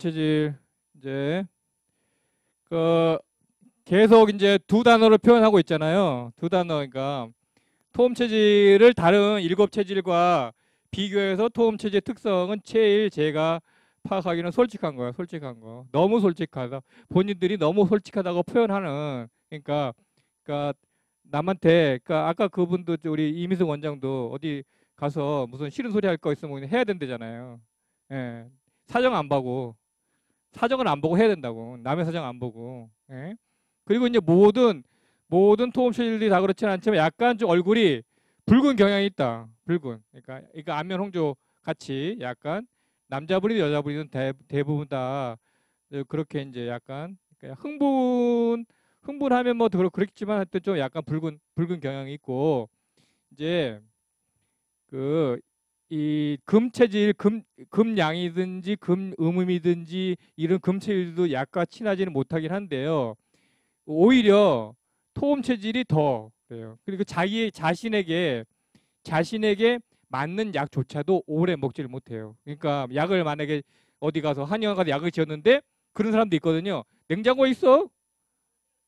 체질 이제 그 계속 이제 두 단어로 표현하고 있잖아요. 두 단어 그러니까 토음 체질을 다른 일곱 체질과 비교해서 토음 체질 특성은 제일 제가 파악하기는 솔직한 거예요. 솔직한 거. 너무 솔직하다. 본인들이 너무 솔직하다고 표현하는 그러니까 그러니까 남한테 그러니까 아까 그분도 우리 이미승 원장도 어디 가서 무슨 싫은 소리 할 거 있으면 해야 된다잖아요. 예. 사정 안 보고 사정을 안 보고 해야 된다고. 남의 사정 안 보고. 예. 그리고 이제 모든 모든 토음 체질들이 다 그렇지는 않지만 약간 좀 얼굴이 붉은 경향이 있다. 붉은. 그러니까 그러니까 안면 홍조 같이 약간 남자분이든 여자분이든 대, 대부분 다 그렇게 이제 약간 흥분 흥분하면 뭐 그렇겠지만 하여튼 좀 약간 붉은 붉은 경향이 있고 이제 그 이 금체질 금 금양이든지 금음음이든지 이런 금체질도 약과 친하지는 못하긴 한데요. 오히려 토음 체질이 더 그래요. 그리고 자기 자신에게 자신에게 맞는 약조차도 오래 먹지를 못해요. 그러니까 약을 만약에 어디 가서 한의원 가서 약을 지었는데 그런 사람도 있거든요. 냉장고에 있어?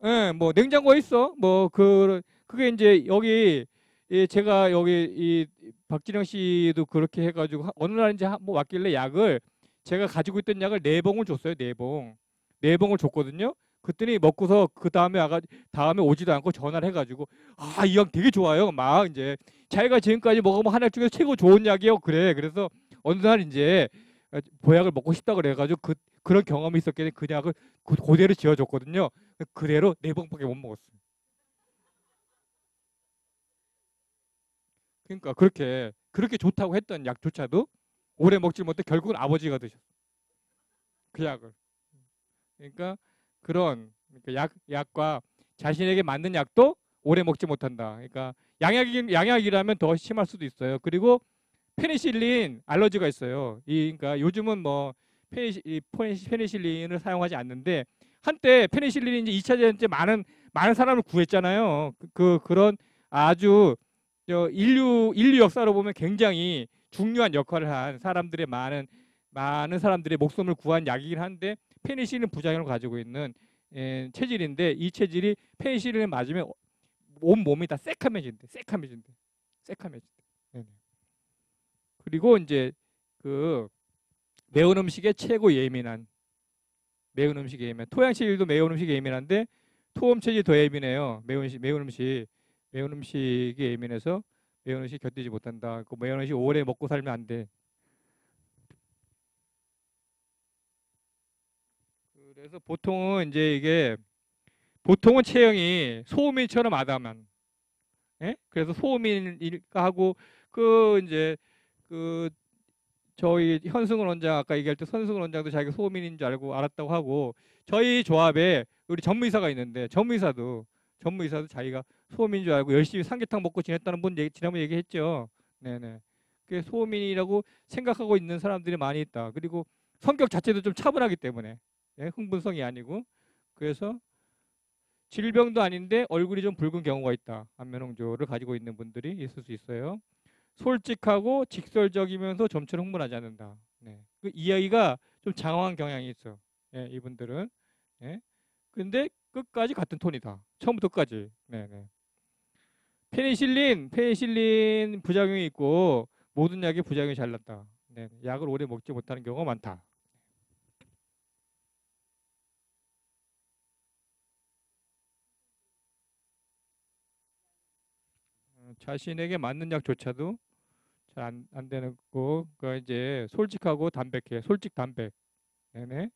예, 네, 뭐 냉장고에 있어. 뭐 그 그게 이제 여기 예, 제가 여기 이 박진영 씨도 그렇게 해가지고 어느 날 이제 뭐 왔길래 약을 제가 가지고 있던 약을 네 봉을 줬어요. 네 봉, 네 봉을 줬거든요. 그랬더니 먹고서 그 다음에 아가 다음에 오지도 않고 전화를 해가지고 아 이 약 되게 좋아요. 막 이제 자기가 지금까지 먹어본 한약 중에서 최고 좋은 약이요. 그래. 그래서 어느 날 이제 보약을 먹고 싶다 그래가지고 그 그런 경험이 있었기 때문에 그 약을 그, 그대로 지어줬거든요. 그대로 네 봉밖에 못 먹었어요. 그러니까 그렇게 그렇게 좋다고 했던 약조차도 오래 먹지 못해 결국은 아버지가 드셨어. 그 약을. 그러니까 그런 그러니까 약 약과 자신에게 맞는 약도 오래 먹지 못한다. 그러니까 양약이 양약이라면 더 심할 수도 있어요. 그리고 페니실린 알러지가 있어요. 이 그러니까 요즘은 뭐 페니시, 페니실린을 사용하지 않는데 한때 페니실린이 이제 2차 대전 때 많은 많은 사람을 구했잖아요. 그, 그 그런 아주 인류 인류 역사로 보면 굉장히 중요한 역할을 한 사람들의 많은 많은 사람들의 목숨을 구한 약이긴 한데 페니실린 부작용을 가지고 있는 에, 체질인데 이 체질이 페니실린을 맞으면 온 몸이 다 새카매진대. 새카매진대. 새카매진대. 네네. 그리고 이제 그 매운 음식에 최고 예민한 매운 음식에 예민. 토양 체질도 매운 음식에 예민한데 토음 체질이 더 예민해요. 매운 음식, 매운 음식, 매운 음식에 예민해서 매운 음식 견디지 못한다. 그 매운 음식 오래 먹고 살면 안 돼. 그래서 보통은 이제 이게 보통은 체형이 소음인처럼 아담한. 예? 그래서 소음인일까 하고 그 이제 그 저희 현승훈 원장 아까 얘기할 때 현승훈 원장도 자기가 소음인인 줄 알고 알았다고 하고 저희 조합에 우리 전무이사가 있는데 전무이사도 전무이사도 자기가 소음인 줄 알고 열심히 삼계탕 먹고 지냈다는 분 얘기, 지난번 얘기했죠. 네네. 그 소음인이라고 생각하고 있는 사람들이 많이 있다. 그리고 성격 자체도 좀 차분하기 때문에 예? 흥분성이 아니고 그래서 질병도 아닌데 얼굴이 좀 붉은 경우가 있다. 안면홍조를 가지고 있는 분들이 있을 수 있어요. 솔직하고 직설적이면서 점처럼 흥분하지 않는다. 네. 그 이야기가 좀 장황한 경향이 있어. 예, 이분들은. 예. 근데 끝까지 같은 톤이다. 처음부터 끝까지. 네, 네. 페니실린, 페니실린 부작용이 있고 모든 약에 부작용이 잘 났다. 네, 약을 오래 먹지 못하는 경우가 많다. 자신에게 맞는 약조차도 잘 안 안 되는 거. 그 이제 솔직하고 담백해. 솔직 담백. 네네.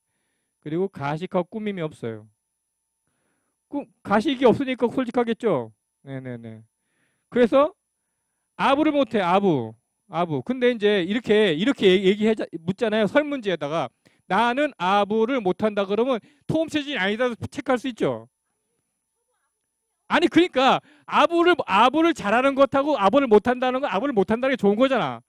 그리고 가식하고 꾸밈이 없어요. 꾸, 가식이 없으니까 솔직하겠죠. 네네네. 그래서 아부를 못해. 아부. 아부. 근데 이제 이렇게 이렇게 얘기해 묻잖아요. 설문지에다가 나는 아부를 못한다 그러면 토음 체질이 아니다 체크할 수 있죠. 아니 그러니까 아부를 아부를 잘하는 것하고 아부를 못한다는 건 아부를 못한다는 게 좋은 거잖아.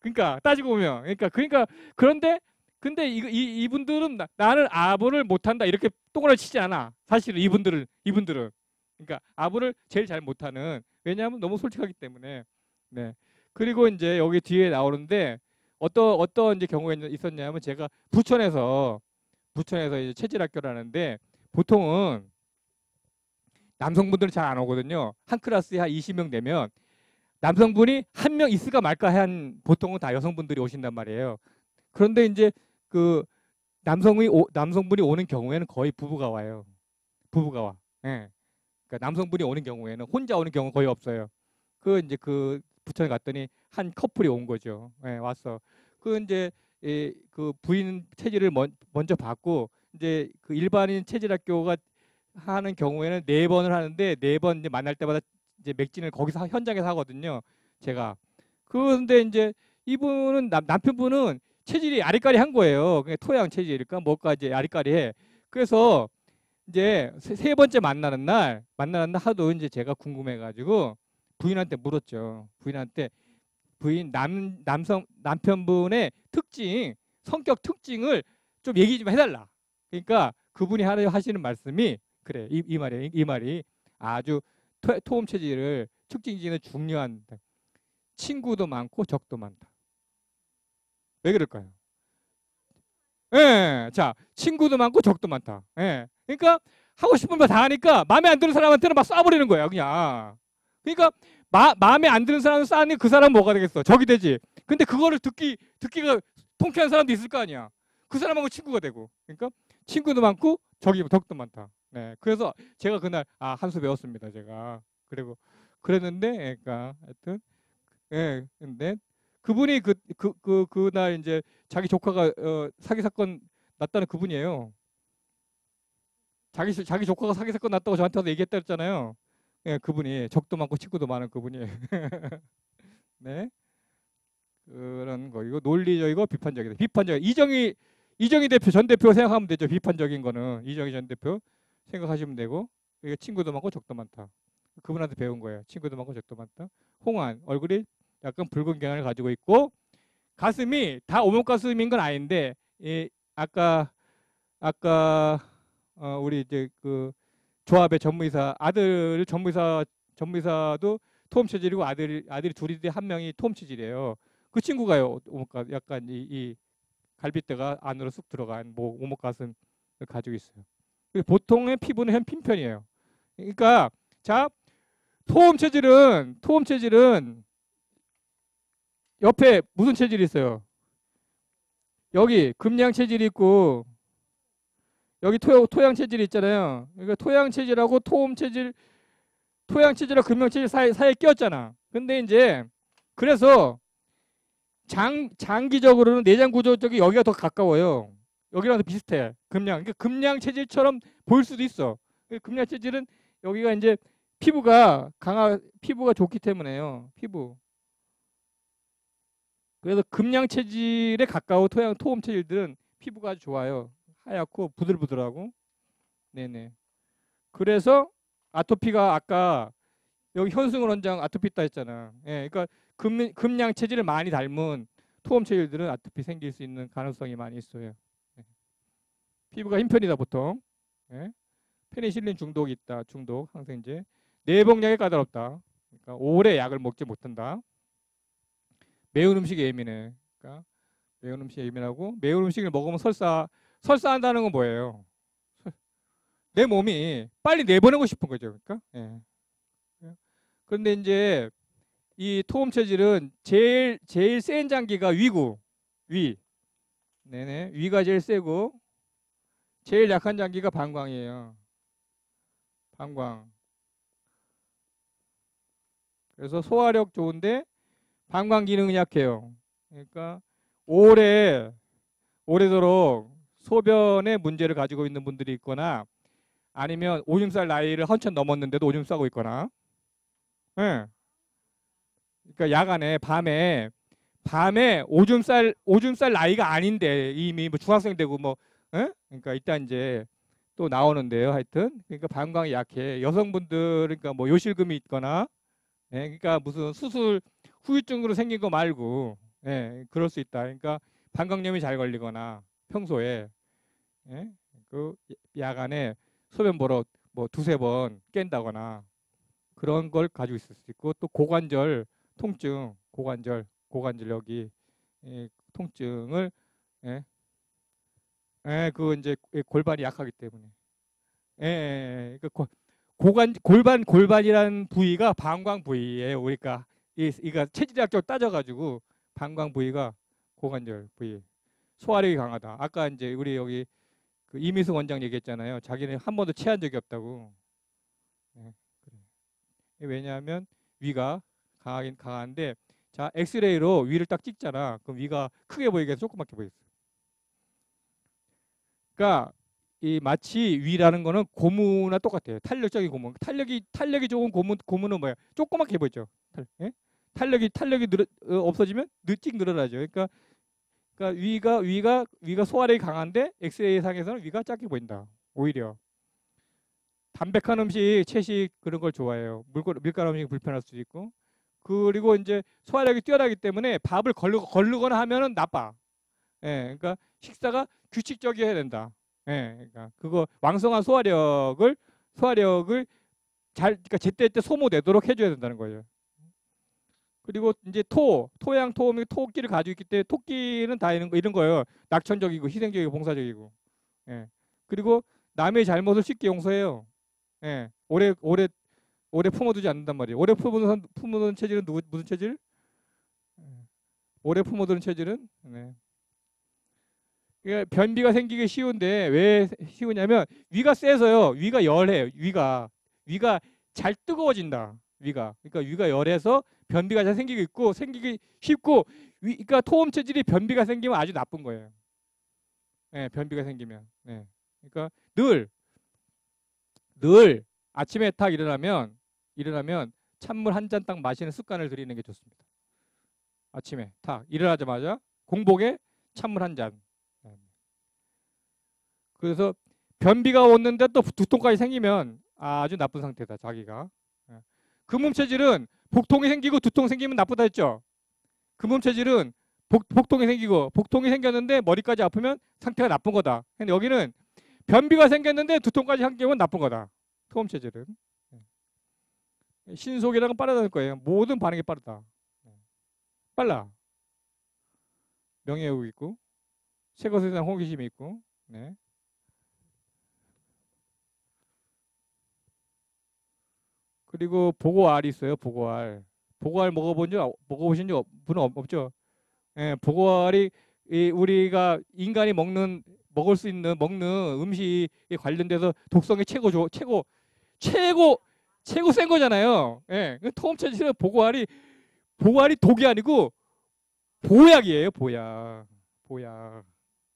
그러니까 따지고 보면 그러니까 그러니까 그런데 근데 이, 이 이분들은 나, 나는 아부를 못한다 이렇게 똥을 치지 않아. 사실은 이분들은 이분들은 그러니까 아부를 제일 잘 못하는 왜냐하면 너무 솔직하기 때문에 네 그리고 이제 여기 뒤에 나오는데 어떤 어떤 이제 경우가 있- 있었냐면 제가 부천에서 부천에서 이제 체질학교라는데 보통은 남성분들은 잘 안 오거든요. 한 클래스에 한 20명 되면 남성분이 한 명 있을까 말까 한 보통은 다 여성분들이 오신단 말이에요. 그런데 이제 그 남성이 오, 남성분이 오는 경우에는 거의 부부가 와요. 부부가 와. 예. 그러니까 남성분이 오는 경우에는 혼자 오는 경우 거의 없어요. 그 이제 그 부천에 갔더니 한 커플이 온 거죠. 예, 왔어. 그 이제 이, 그 부인 체질을 먼, 먼저 받고 이제 그 일반인 체질 학교가 하는 경우에는 네 번을 하는데 네 번 이제 만날 때마다 이제 맥진을 거기서 하- 현장에서 하거든요. 제가. 그런데 이제 이분은 남, 남편분은 체질이 아리까리한 거예요. 그냥 토양 체질일까 뭐까 이제 아리까리해. 그래서 이제 세, 세 번째 만나는 날 만나는 날 하도 이제 제가 궁금해가지고 부인한테 물었죠. 부인한테 부인 남 남성 남편분의 특징 성격 특징을 좀 얘기 좀 해달라. 그러니까 그분이 하려 하시는 말씀이 그래 이, 이 말이 이 말이 아주 토, 토음 체질을 특징 지는 중요한 친구도 많고 적도 많다. 왜 그럴까요? 예, 자 친구도 많고 적도 많다. 예, 그러니까 하고 싶은 거 다 하니까 마음에 안 드는 사람한테는 막 쏴버리는 거야 그냥. 그러니까 마, 마음에 안 드는 사람은 쏴니 그 사람 은 뭐가 되겠어? 적이 되지. 근데 그거를 듣기 듣기가 통쾌한 사람도 있을 거 아니야. 그 사람하고 친구가 되고. 그러니까 친구도 많고 적이 적도 많다. 네, 그래서 제가 그날 아 한 수 배웠습니다 제가. 그리고 그랬는데, 예, 그러니까 하여튼 예, 근데 그분이 그 그 그 그 날 이제 자기 조카가 어, 사기 사건 났다는 그분이에요. 자기 자기 조카가 사기 사건 났다고 저한테 와서 얘기했다 그랬잖아요. 예, 그분이 적도 많고 친구도 많은 그분이에요. 네. 그런 거 이거 논리적이고 비판적이다. 비판적. 이정희 이정희 대표 전 대표 생각하면 되죠. 비판적인 거는 이정희 전 대표 생각하시면 되고 이게 친구도 많고 적도 많다. 그분한테 배운 거예요. 친구도 많고 적도 많다. 홍안 얼굴이 약간 붉은 경향을 가지고 있고 가슴이 다 오목 가슴인 건 아닌데 이 아까 아까 어 우리 이제 그 조합의 전무이사 아들 전무이사 전무이사도 토음 체질이고 아들 아들이 둘인데 한 명이 토음 체질이에요. 그 친구가요 오목 가 약간 이, 이 갈비뼈가 안으로 쑥 들어간 뭐 오목 가슴을 가지고 있어요. 보통의 피부는 현 핀편이에요. 그러니까 자 토음 체질은 토음 체질은 옆에 무슨 체질이 있어요? 여기 금양 체질이 있고 여기 토, 토양 체질이 있잖아요. 그러니까 토양 체질하고 토음 체질, 토양 체질하고 금양 체질 사이, 사이에 끼었잖아. 근데 이제 그래서 장, 장기적으로는 내장 구조적이 여기가 더 가까워요. 여기랑 더 비슷해. 금양. 그러니까 금양 체질처럼 보일 수도 있어. 금양 체질은 여기가 이제 피부가 강하 피부가 좋기 때문에요. 피부. 그래서 금양 체질에 가까운 토양 토음 체질들은 피부가 아주 좋아요. 하얗고 부들부들하고. 네네. 그래서 아토피가 아까 여기 현승원 원장 아토피 있다 했잖아. 예, 그러니까 금, 금양 체질을 많이 닮은 토음 체질들은 아토피 생길 수 있는 가능성이 많이 있어요. 예. 피부가 흰 편이다 보통. 예. 페니실린 중독이 있다. 중독 항생제. 내복약이 까다롭다. 그러니까 오래 약을 먹지 못한다. 매운 음식에 예민해. 그러니까 매운 음식에 예민하고 매운 음식을 먹으면 설사 설사한다는 건 뭐예요? 내 몸이 빨리 내보내고 싶은 거죠. 그러니까. 예. 그런데 이제 이 토음 체질은 제일 제일 센 장기가 위고 위. 네네. 위가 제일 세고 제일 약한 장기가 방광이에요. 방광. 그래서 소화력 좋은데 방광 기능은 약해요. 그러니까 오래 오래도록 소변에 문제를 가지고 있는 분들이 있거나 아니면 오줌 쌀 나이를 한참 넘었는데도 오줌 싸고 있거나 예. 그러니까 야간에 밤에 밤에 오줌 쌀 오줌 쌀 나이가 아닌데 이미 뭐 중학생 되고 뭐 예? 그러니까 일단 이제 또 나오는데요. 하여튼 그러니까 방광이 약해. 여성분들 그러니까 뭐 요실금이 있거나 예, 그러니까 무슨 수술 후유증으로 생긴 거 말고 예, 그럴 수 있다. 그러니까 방광염이 잘 걸리거나 평소에 예? 그 야간에 소변 보러 뭐 두세 번 깬다거나 그런 걸 가지고 있을 수 있고 또 고관절 통증, 고관절, 고관절 여기 예, 통증을 예, 예, 그 이제 골반이 약하기 때문에 예, 예, 그 고, 고관 골반 골반이라는 부위가 방광 부위예요. 그러니까 이 이가 체질학적으로 따져가지고 방광 부위가 고관절 부위 소화력이 강하다. 아까 이제 우리 여기 그 이미승 원장 얘기했잖아요. 자기는 한 번도 체한 적이 없다고. 예, 그래. 왜냐하면 위가 강하긴 강한데 자 엑스레이로 위를 딱 찍잖아. 그럼 위가 크게 보이게 해서 조그맣게 보였어. 그러니까 이 마치 위라는 거는 고무나 똑같아요. 탄력적인 고무. 탄력이 탄력이 좋은 고무 고무는 뭐야? 조그맣게 보이죠. 탈, 예? 탄력이 탄력이 늘어, 어, 없어지면 늦찍 늘어나죠. 그러니까 그러니까 위가 위가 위가 소화력이 강한데 엑스레이 상에서는 위가 작게 보인다. 오히려 담백한 음식, 채식 그런 걸 좋아해요. 물고, 밀가루 음식 불편할 수도 있고 그리고 이제 소화력이 뛰어나기 때문에 밥을 걸르, 걸르거나 하면은 나빠. 예, 그러니까 식사가 규칙적이어야 된다. 예, 그러니까 그거 왕성한 소화력을 소화력을 잘 그러니까 제때 때 소모되도록 해줘야 된다는 거예요. 그리고 이제 토, 토양 토음이 토끼를 가지고 있기 때문에 토끼는 다 이런 거 이런 거예요. 낙천적이고 희생적이고 봉사적이고. 예. 그리고 남의 잘못을 쉽게 용서해요. 예. 오래 오래 오래 품어두지 않는단 말이에요. 오래 품어두는 품어두는 체질은 누구 무슨 체질? 예. 오래 품어두는 체질은 네. 그러니까 변비가 생기기 쉬운데 왜 쉬우냐면 위가 세서요. 위가 열해요. 위가 위가 잘 뜨거워진다. 위가 그러니까 위가 열해서 변비가 잘 생기고 있고 생기기 쉽고 위, 그러니까 토음 체질이 변비가 생기면 아주 나쁜 거예요. 네, 변비가 생기면. 네. 그러니까 늘 늘 아침에 딱 일어나면 일어나면 찬물 한 잔 딱 마시는 습관을 들이는 게 좋습니다. 아침에 딱 일어나자마자 공복에 찬물 한 잔. 네. 그래서 변비가 오는데 또 두통까지 생기면 아주 나쁜 상태다 자기가. 금몸 체질은 복통이 생기고 두통 생기면 나쁘다 했죠. 금몸 체질은 복, 복통이 생기고 복통이 생겼는데 머리까지 아프면 상태가 나쁜 거다. 근데 여기는 변비가 생겼는데 두통까지 생기면 나쁜 거다. 토음 체질은 네. 신속이랑은 빠르다는 거예요. 모든 반응이 빠르다. 네. 빨라. 명예욕 있고 새 것에 대한 호기심이 있고 네. 그리고 보고알이 있어요. 보고알. 보고알 먹어본 적 먹어보신 적 분은 없죠. 예, 보고알이 이 우리가 인간이 먹는 먹을 수 있는 먹는 음식에 관련돼서 독성이 최고 조, 최고 최고 최고 센 거잖아요. 예, 그 토음체질은 보고알이 보고알이 독이 아니고 보약이에요. 보약, 보약,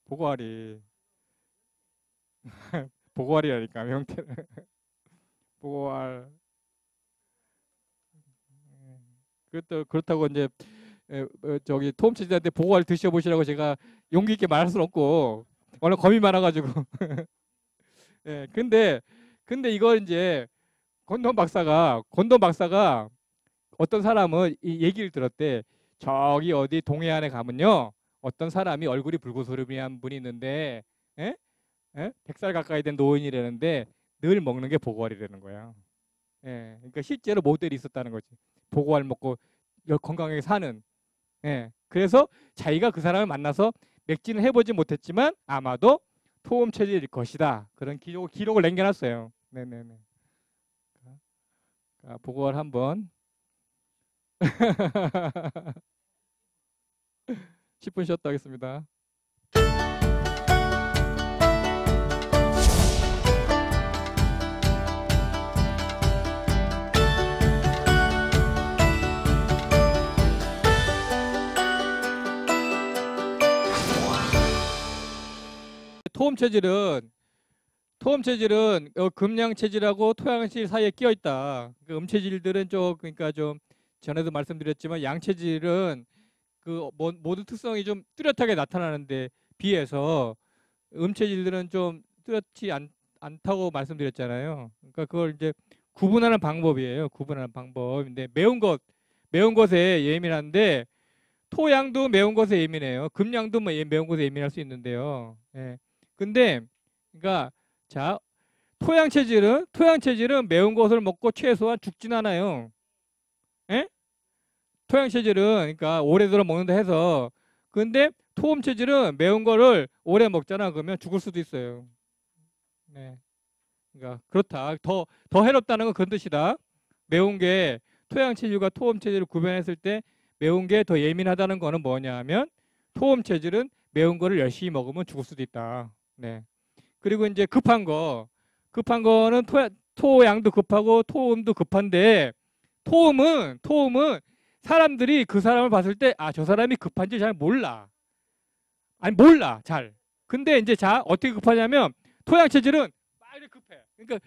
보고알이 보고알이라니까 명태는 보고알. 그것도 그렇다고 이제 에, 어, 저기 토음체질한테 보고알 드셔보시라고 제가 용기 있게 말할 수는 없고 워낙 겁이 많아가지고 예 근데 근데 이걸 이제 건돈 박사가 건돈 박사가 어떤 사람은 이 얘기를 들었대 저기 어디 동해안에 가면요 어떤 사람이 얼굴이 붉고소름이한 분이 있는데 예? 예? 100살 가까이 된 노인이라는데 늘 먹는 게 보고알이라는 거야. 예, 그러니까 실제로 모델이 있었다는 거지. 보고 알 먹고 건강하게 사는. 예, 그래서 자기가 그 사람을 만나서 맥진을 해보지 못했지만 아마도 토음 체질일 것이다. 그런 기록, 기록을 남겨놨어요. 네네네. 자, 보고알 한번. 10분 쉬었다 하겠습니다. 토음 체질은 토음 체질은 어, 금양 체질하고 토양 체질 사이에 끼어 있다. 그 음 체질들은 좀 그러니까 좀 전에도 말씀드렸지만 양 체질은 그 모든 특성이 좀 뚜렷하게 나타나는데 비해서 음 체질들은 좀 뚜렷지 않, 않다고 말씀드렸잖아요. 그러니까 그걸 이제 구분하는 방법이에요. 구분하는 방법인데 매운 것 매운 것에 예민한데 토양도 매운 것에 예민해요. 금양도 뭐 매운 것에 예민할 수 있는데요. 예. 근데 그러니까 자 토양 체질은 토양 체질은 매운 것을 먹고 최소한 죽진 않아요. 예? 토양 체질은 그러니까 오래도록 먹는다 해서 근데 토음 체질은 매운 거를 오래 먹잖아. 그러면 죽을 수도 있어요. 네. 그러니까 그렇다. 더 더 해롭다는 건 그런 뜻이다. 매운 게 토양 체질과 토음 체질을 구별했을 때 매운 게 더 예민하다는 거는 뭐냐 하면 토음 체질은 매운 거를 열심히 먹으면 죽을 수도 있다. 네. 그리고 이제 급한 거. 급한 거는 토, 토양도 급하고 토음도 급한데 토음은 토음은 사람들이 그 사람을 봤을 때 아 저 사람이 급한지 잘 몰라. 아니 몰라 잘. 근데 이제 자 어떻게 급하냐면 토양 체질은 막 이렇게 급해. 그러니까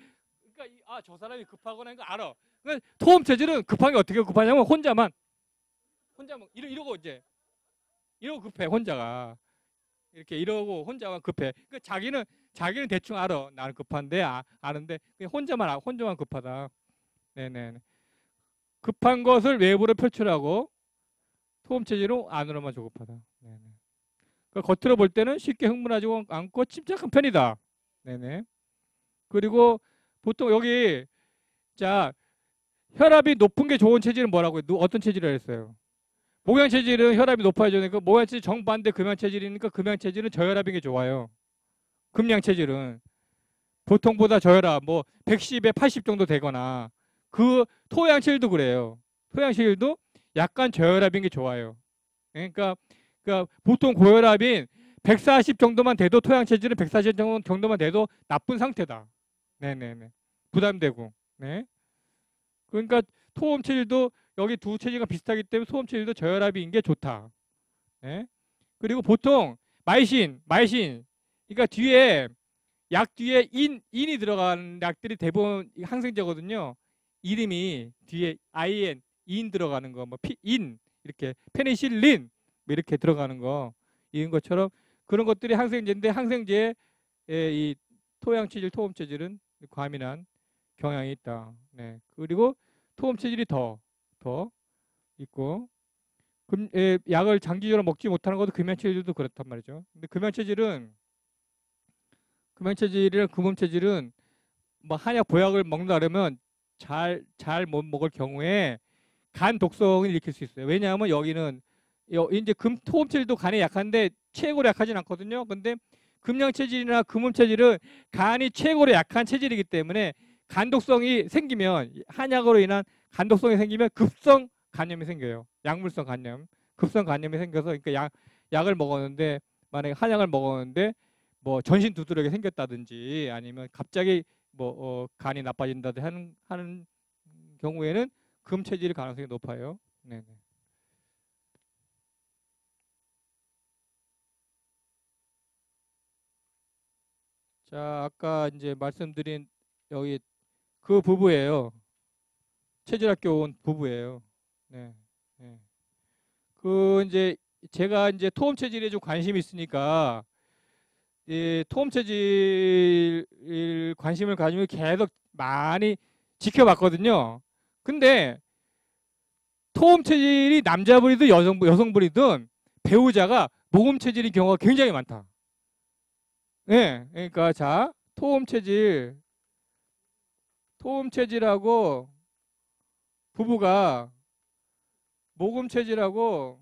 그러니까 아 저 사람이 급하구나 이거 알아. 그러니까 토음 체질은 급한 게 어떻게 급하냐면 혼자만 혼자만 이러 이러고 이제 이러고 급해 혼자가 이렇게 이러고 혼자만 급해. 그러니까 자기는 자기는 대충 알아. 나는 급한데 아, 아는데 그냥 혼자만 아- 혼자만 급하다. 네네. 급한 것을 외부로 표출하고 토음 체질로 안으로만 조급하다. 네네. 그러니까 겉으로 볼 때는 쉽게 흥분하지 않고 침착한 편이다. 네네. 그리고 보통 여기 자 혈압이 높은 게 좋은 체질은 뭐라고? 어떤 체질을 했어요? 목양 체질은 혈압이 높아야 되니까 목양 체질 정반대 금양 체질이니까 금양 체질은 저혈압인 게 좋아요. 금양 체질은 보통보다 저혈압 뭐 110에 80 정도 되거나 그 토양 체질도 그래요. 토양 체질도 약간 저혈압인 게 좋아요. 그러니까 그러니까 보통 고혈압인 140 정도만 돼도 토양 체질은 140 정도- 정도만 돼도 나쁜 상태다. 네네네. 부담되고. 네. 그러니까 토음 체질도 여기 두 체질과 비슷하기 때문에 소음 체질도 저혈압인 게 좋다. 네. 그리고 보통 마이신, 마이신, 그러니까 뒤에 약 뒤에 인, 인이 들어가는 약들이 대부분 항생제거든요. 이름이 뒤에 IN, 인 들어가는 거, 뭐 피, 인 이렇게 페니실린 뭐 이렇게 들어가는 거 이런 것처럼 그런 것들이 항생제인데 항생제에 이 토양 체질, 토음 체질은 과민한 경향이 있다. 네. 그리고 토음 체질이 더 더 있고 금, 에, 약을 장기적으로 먹지 못하는 것도 금음 체질도 그렇단 말이죠. 근데 금음 체질은 금연 체질이랑 금음 체질은 뭐 한약 보약을 먹는다 그러면 잘 잘 못 먹을 경우에 간 독성을 일으킬 수 있어요. 왜냐하면 여기는 여, 이제 금 토음 체질도 간에 약한데 최고로 약하진 않거든요. 근데 금양 체질이나 금음 체질은 간이 최고로 약한 체질이기 때문에 간독성이 생기면 한약으로 인한 간독성이 생기면 급성 간염이 생겨요. 약물성 간염, 급성 간염이 생겨서 그러니까 약 약을 먹었는데 만약에 한약을 먹었는데 뭐 전신 두드러기 생겼다든지 아니면 갑자기 뭐 어, 간이 나빠진다든지 하는 하는 경우에는 금 체질 가능성이 높아요. 네. 자, 아까 이제 말씀드린 여기 그 부부예요. 체질학교 온 부부예요. 네. 네. 그 이제 제가 이제 토험 체질에 좀 관심이 있으니까 이 토험 체질 관심을 가지고 계속 많이 지켜봤거든요. 근데 토험 체질이 남자분이든 여성 여성분이든 배우자가 모금 체질인 경우가 굉장히 많다. 네, 그러니까 자 토험 체질, 토험 체질하고 부부가 모금 체질하고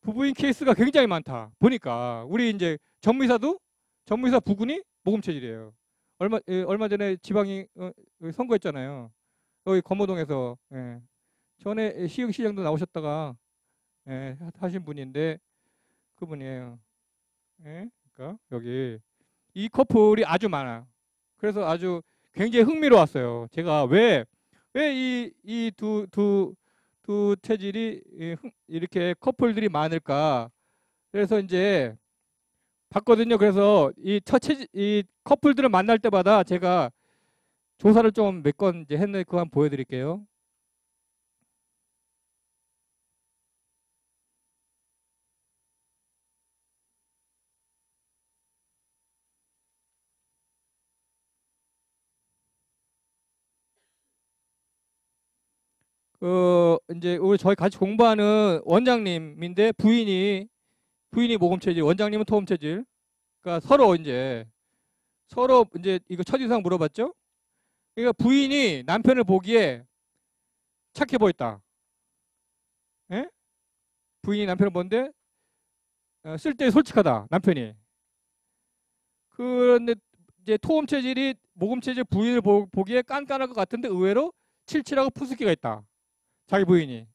부부인 케이스가 굉장히 많다. 보니까 우리 이제 전무이사도 전무이사 부군이 모금 체질이에요. 얼마 예, 얼마 전에 지방이 어, 선거했잖아요. 여기 검호동에서 예. 전에 시흥시장도 나오셨다가 예, 하신 분인데 그분이에요. 예? 그러니까 여기 이 커플이 아주 많아요. 그래서 아주 굉장히 흥미로웠어요. 제가 왜 왜 이 이 두 두 두 체질이 이렇게 커플들이 많을까? 그래서 이제 봤거든요. 그래서 이 첫 체질 이 커플들을 만날 때마다 제가 조사를 좀 몇 건 이제 했는데 한번 보여드릴게요. 그 이제 우리 저희 같이 공부하는 원장님인데 부인이 부인이 모금 체질, 원장님은 토음 체질. 그러니까 서로 이제 서로 이제 이거 첫인상 물어봤죠? 그러니까 부인이 남편을 보기에 착해 보였다. 예? 부인이 남편을 본데 어, 쓸때 솔직하다 남편이. 그런데 이제 토음 체질이 모금 체질 부인을 보, 보기에 깐깐할 것 같은데 의외로 칠칠하고 푸스기가 있다. 자기 부인이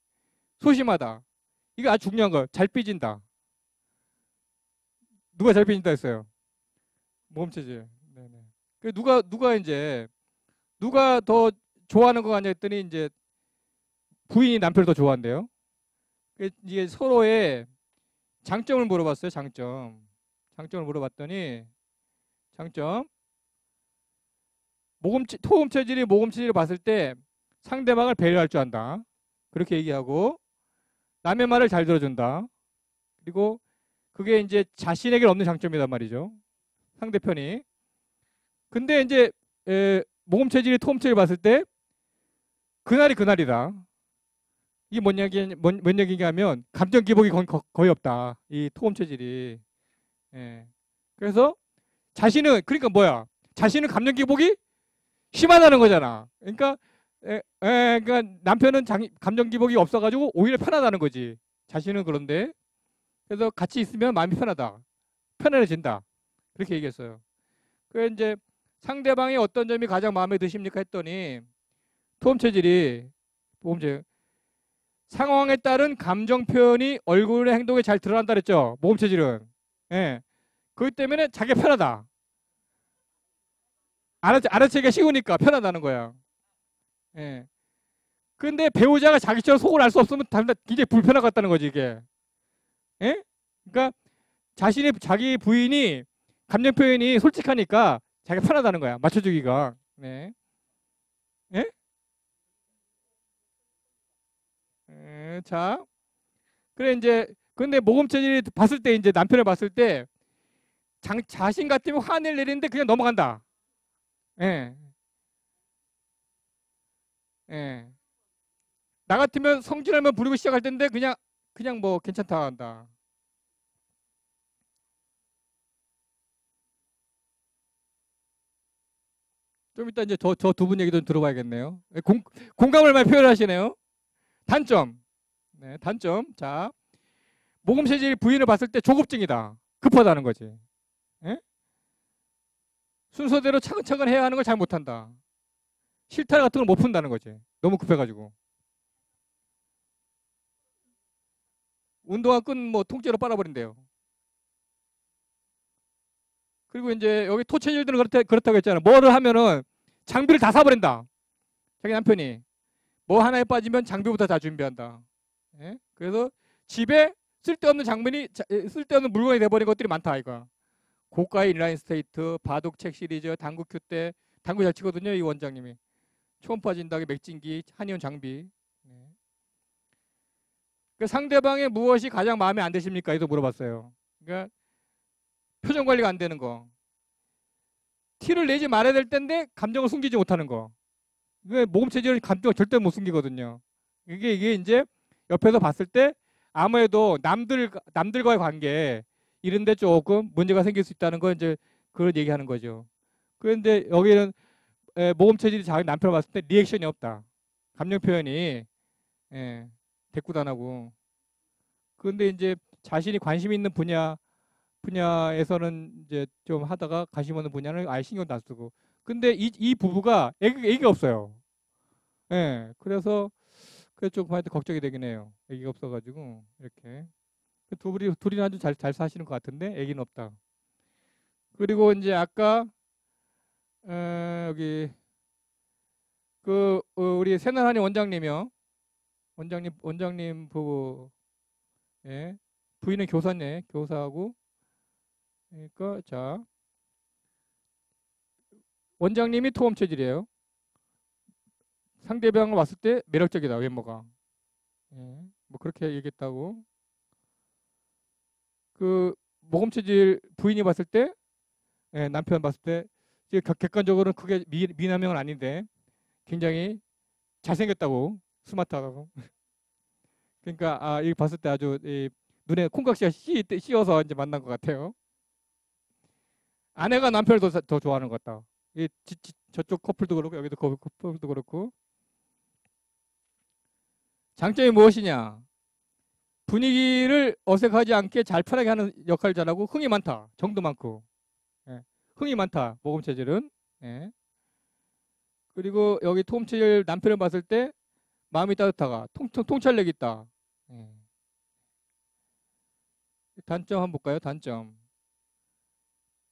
소심하다. 이게 아주 중요한 거. 잘 삐진다. 누가 잘 삐진다 했어요? 모금 체질. 네네. 그 누가 누가 이제 누가 더 좋아하는 거 같냐 했더니 이제 부인이 남편을 더 좋아한대요. 그 이게 서로의 장점을 물어봤어요. 장점. 장점을 물어봤더니 장점. 모금 토음 체질이 모금 체질을 봤을 때 상대방을 배려할 줄 안다. 그렇게 얘기하고 남의 말을 잘 들어준다. 그리고 그게 이제 자신에게 없는 장점이란 말이죠. 상대편이. 근데 이제 에, 모금 체질이 토음 체질 봤을 때 그날이 그날이다. 이게 뭔 얘기 뭔, 뭔 얘기냐면 감정 기복이 거의, 없다. 이 토음 체질이. 예. 그래서 자신은 그러니까 뭐야? 자신은 감정 기복이 심하다는 거잖아. 그러니까 에, 에, 그러니까 남편은 장, 감정 기복이 없어가지고 오히려 편하다는 거지. 자신은 그런데 그래서 같이 있으면 마음이 편하다. 편안해진다. 그렇게 얘기했어요. 그 이제 상대방의 어떤 점이 가장 마음에 드십니까 했더니 토음 체질이 모음체 상황에 따른 감정 표현이 얼굴의 행동에 잘 드러난다 그랬죠. 모음 체질은. 예. 그렇기 때문에 자기 편하다. 알아채, 알아채기가 쉬우니까 편하다는 거야. 예. 근데 배우자가 자기처럼 속을 알 수 없으면 굉장히 불편할 것 같다는 거지, 이게. 예? 그러니까 자신의 자기 부인이 감정 표현이 솔직하니까 자기가 편하다는 거야. 맞춰주기가. 네. 예? 예, 자. 그래 이제 근데 모금 체질이 봤을 때 이제 남편을 봤을 때 장, 자신 같으면 화낼 일인데 그냥 넘어간다. 예. 예. 나 같으면 성질하면 부리고 시작할 텐데 그냥 그냥 뭐 괜찮다 한다. 좀 이따 이제 저 저 두 분 얘기 좀 들어봐야겠네요. 예, 공, 공감을 많이 표현하시네요. 단점. 네, 단점. 자, 모금 체질 부인을 봤을 때 조급증이다. 급하다는 거지. 예? 순서대로 차근차근 해야 하는 걸 잘 못한다. 실타래 같은 걸 못 푼다는 거지. 너무 급해가지고. 운동화 끈 뭐 통째로 빨아버린대요. 그리고 이제 여기 토체질들은 그렇다, 그렇다고 했잖아. 뭐를 하면은 장비를 다 사버린다. 자기 남편이. 뭐 하나에 빠지면 장비부터 다 준비한다. 예? 그래서 집에 쓸데없는 장비 쓸데없는 물건이 돼버린 것들이 많다 이거. 고가의 인라인 스케이트, 바둑 책 시리즈, 당구 큐대 당구 잘 치거든요 이 원장님이. 초음파 진단기, 맥진기, 한의원 장비. 네. 그 상대방의 무엇이 가장 마음에 안 드십니까? 이도 물어봤어요. 그러니까 표정 관리가 안 되는 거. 티를 내지 말아야 될 텐데 감정을 숨기지 못하는 거. 이게 모금 체질은 감정을 절대 못 숨기거든요. 이게 이게 이제 옆에서 봤을 때 아무래도 남들 남들과의 관계 이런데 조금 문제가 생길 수 있다는 거 이제 그걸 얘기하는 거죠. 그런데 여기는 에, 모금 체질이 자기 남편을 봤을 때 리액션이 없다. 감정 표현이 예, 대꾸단하고. 그런데 이제 자신이 관심 있는 분야 분야에서는 이제 좀 하다가 관심 없는 분야는 아예 신경도 안 쓰고. 근데 이, 이 부부가 애기, 애기가 없어요. 예, 그래서 그래 조금 하여튼 걱정이 되긴 해요. 애기가 없어가지고 이렇게 그두 분이 둘이 아주 잘, 잘 사시는 것 같은데 애기는 없다. 그리고 이제 아까 어, 여기 그 어, 우리 새날하니 원장님이요. 원장님 원장님 부부 예. 부인은 교사네 교사하고 그러니까 자 원장님이 토험 체질이에요. 상대방을 봤을 때 매력적이다 외모가. 예, 뭐 그렇게 얘기했다고. 그 모금 체질 부인이 봤을 때 예, 남편 봤을 때 객관적으로는 미, 미남형은 아닌데 굉장히 잘생겼다고 스마트하다고. 그러니까 아 이거 봤을 때 아주 이, 눈에 콩깍지가 씌, 씌어서 이제 만난 것 같아요. 아내가 남편을 더, 더 좋아하는 것 같다. 이, 지, 지, 저쪽 커플도 그렇고 여기도 커플도 그렇고 장점이 무엇이냐? 분위기를 어색하지 않게 잘 편하게 하는 역할을 잘하고 흥이 많다. 정도 많고. 예. 흥이 많다. 모금 체질은. 예. 그리고 여기 톰 체질 남편을 봤을 때 마음이 따뜻하가 통, 통, 통 찰력 있다. 예. 단점 한번 볼까요? 단점.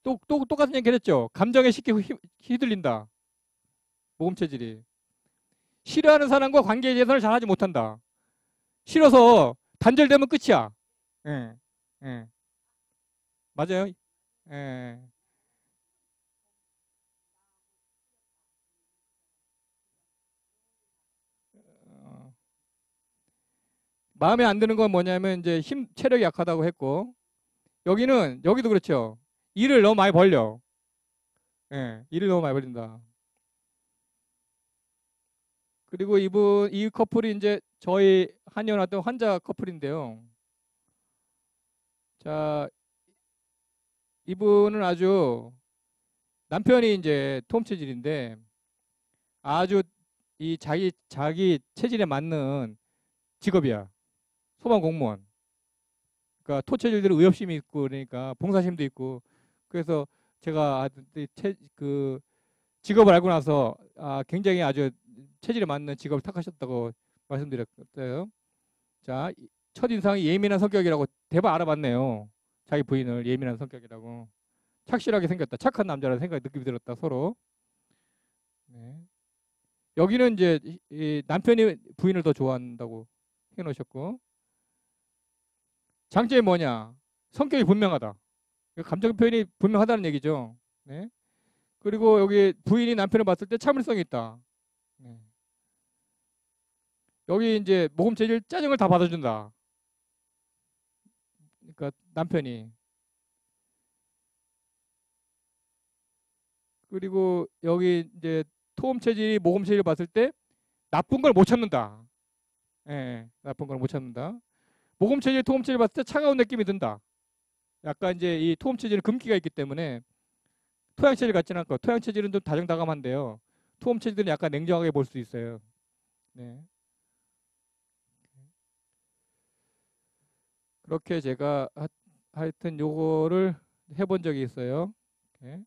또, 또 똑같은 얘기 했죠. 감정에 쉽게 휘, 휘둘린다. 모금 체질이. 싫어하는 사람과 관계 개선을 잘 하지 못한다. 싫어서 단절되면 끝이야. 예. 예. 맞아요. 예. 마음에 안 드는 건 뭐냐면 이제 힘 체력이 약하다고 했고 여기는 여기도 그렇죠. 일을 너무 많이 벌려. 예. 일을 너무 많이 벌린다. 그리고 이분 이 커플이 이제 저희 한의원 왔던 환자 커플인데요. 자, 이분은 아주 남편이 이제 톰 체질인데 아주 이 자기 자기 체질에 맞는 직업이야. 소방 공무원. 그러니까 토 체질들은 의협심이 있고 그러니까 봉사심도 있고 그래서 제가 그 직업을 알고 나서 아, 굉장히 아주 체질에 맞는 직업을 택하셨다고 말씀드렸어요. 자, 첫 인상이 예민한 성격이라고 대박 알아봤네요. 자기 부인을 예민한 성격이라고. 착실하게 생겼다. 착한 남자라는 생각이 느낌이 들었다. 서로. 네. 여기는 이제 이 남편이 부인을 더 좋아한다고 해놓으셨고 장점이 뭐냐? 성격이 분명하다. 감정 표현이 분명하다는 얘기죠. 네. 그리고 여기 부인이 남편을 봤을 때 참을성이 있다. 네. 여기 이제 모금 체질 짜증을 다 받아준다. 그러니까 남편이 그리고 여기 이제 토음 체질이 모금 체질을 봤을 때 나쁜 걸 못 참는다. 예, 예, 나쁜 걸 못 참는다. 모금 체질, 토음 체질 봤을 때 차가운 느낌이 든다. 약간 이제 이 토음 체질은 금기가 있기 때문에 토양 체질 같지는 않고 토양 체질은 좀 다정다감한데요. 토음 체질은 약간 냉정하게 볼 수 있어요. 네. 그렇게 제가 하, 하여튼 요거를 해본 적이 있어요. 네.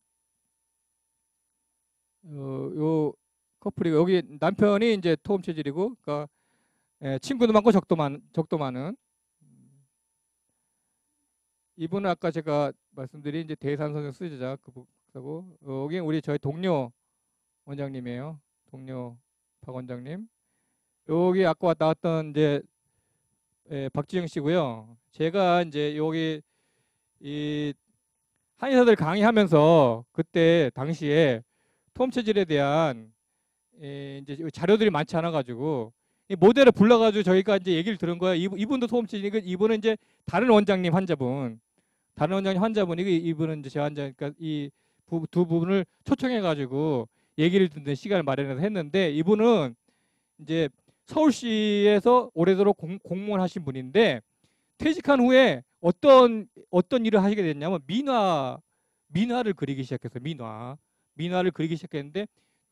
어, 요 커플이 여기 남편이 이제 토음 체질이고, 그러니까 예, 친구도 많고 적도 많 적도 많은. 이분은 아까 제가 말씀드린 이제 대산성경 수제자 그분하고 여기 우리 저희 동료 원장님이에요. 동료 박 원장님. 여기 아까 나왔던 이제 예, 박지영 씨고요. 제가 이제 여기 이 한의사들 강의하면서 그때 당시에 톰 체질에 대한 예, 이제 자료들이 많지 않아 가지고 이 모델을 불러가지고 저희가 이제 얘기를 들은 거예요. 이분도 톰 체질이고 이분은 이제 다른 원장님 환자분, 다른 원장님 환자분이고 이분은 이제 제 환자, 그러니까 이두 부분을 초청해 가지고 얘기를 듣는 시간을 마련해서 했는데 이분은 이제 서울시에서 오래도록 공, 공무원 하신 분인데 퇴직한 후에 어떤 어떤 일을 하시게 됐냐면 민화 민화를 그리기 시작했어요. 민화 민화를 그리기 시작했는데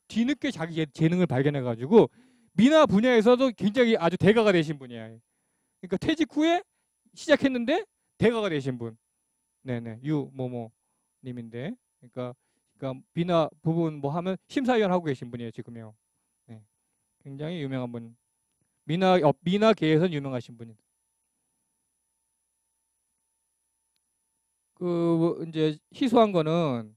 뒤늦게 자기 재능을 발견해 가지고 민화 분야에서도 굉장히 아주 대가가 되신 분이에요. 그러니까 퇴직 후에 시작했는데 대가가 되신 분. 네네 유모모 님인데 그러니까 그러니까 민화 부분 뭐 하면 심사위원 하고 계신 분이에요 지금요. 네. 굉장히 유명한 분. 민화 어, 민화계에서 유명하신 분입니다. 그 이제 희소한 거는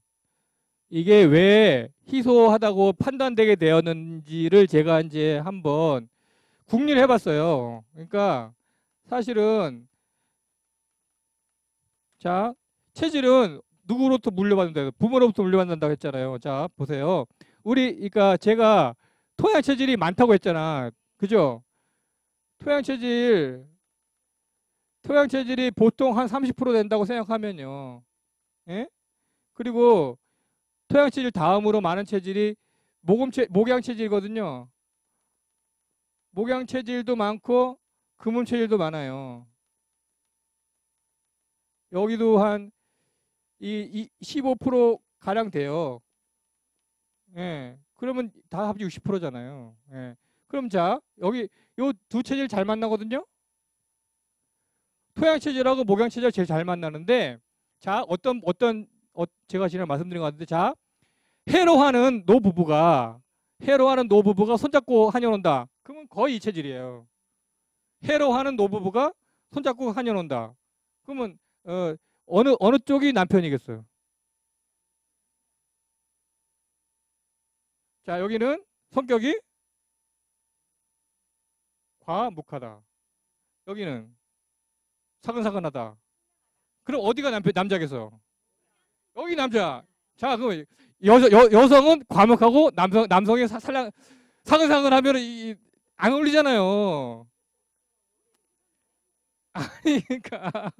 이게 왜 희소하다고 판단되게 되었는지를 제가 이제 한번 궁리를 해봤어요. 그러니까 사실은 자 체질은 누구로부터 물려받는다? 부모로부터 물려받는다고 했잖아요. 자 보세요. 우리 그러니까 제가 토양 체질이 많다고 했잖아. 그죠? 토양 체질 토양 체질이 보통 한 30% 된다고 생각하면요. 예? 그리고 토양 체질 다음으로 많은 체질이 목음 체, 목양 체질이거든요. 목양 체질도 많고 금음 체질도 많아요. 여기도 한 이, 15% 가량 돼요. 예. 그러면 다 합치 60%잖아요. 예. 그럼 자, 여기 요 두 체질 잘 만나거든요. 토양 체질하고 목양 체질 제일 잘 만나는데 자 어떤 어떤 어, 제가 지난해 말씀드린 것 같은데 자 해로하는 노부부가 해로하는 노부부가 손잡고 한여논다. 그러면 거의 이 체질이에요. 해로하는 노부부가 손잡고 한여논다. 그러면 어, 어느 어느 쪽이 남편이겠어요? 자 여기는 성격이 과묵하다. 여기는 사근사근하다. 그럼 어디가 남편 남자겠어? 여기 남자. 자 그럼 여, 여, 여성은 과묵하고 남성 남성이 사, 살랑 사근사근 하면 이, 안 어울리잖아요. 아니 그러니까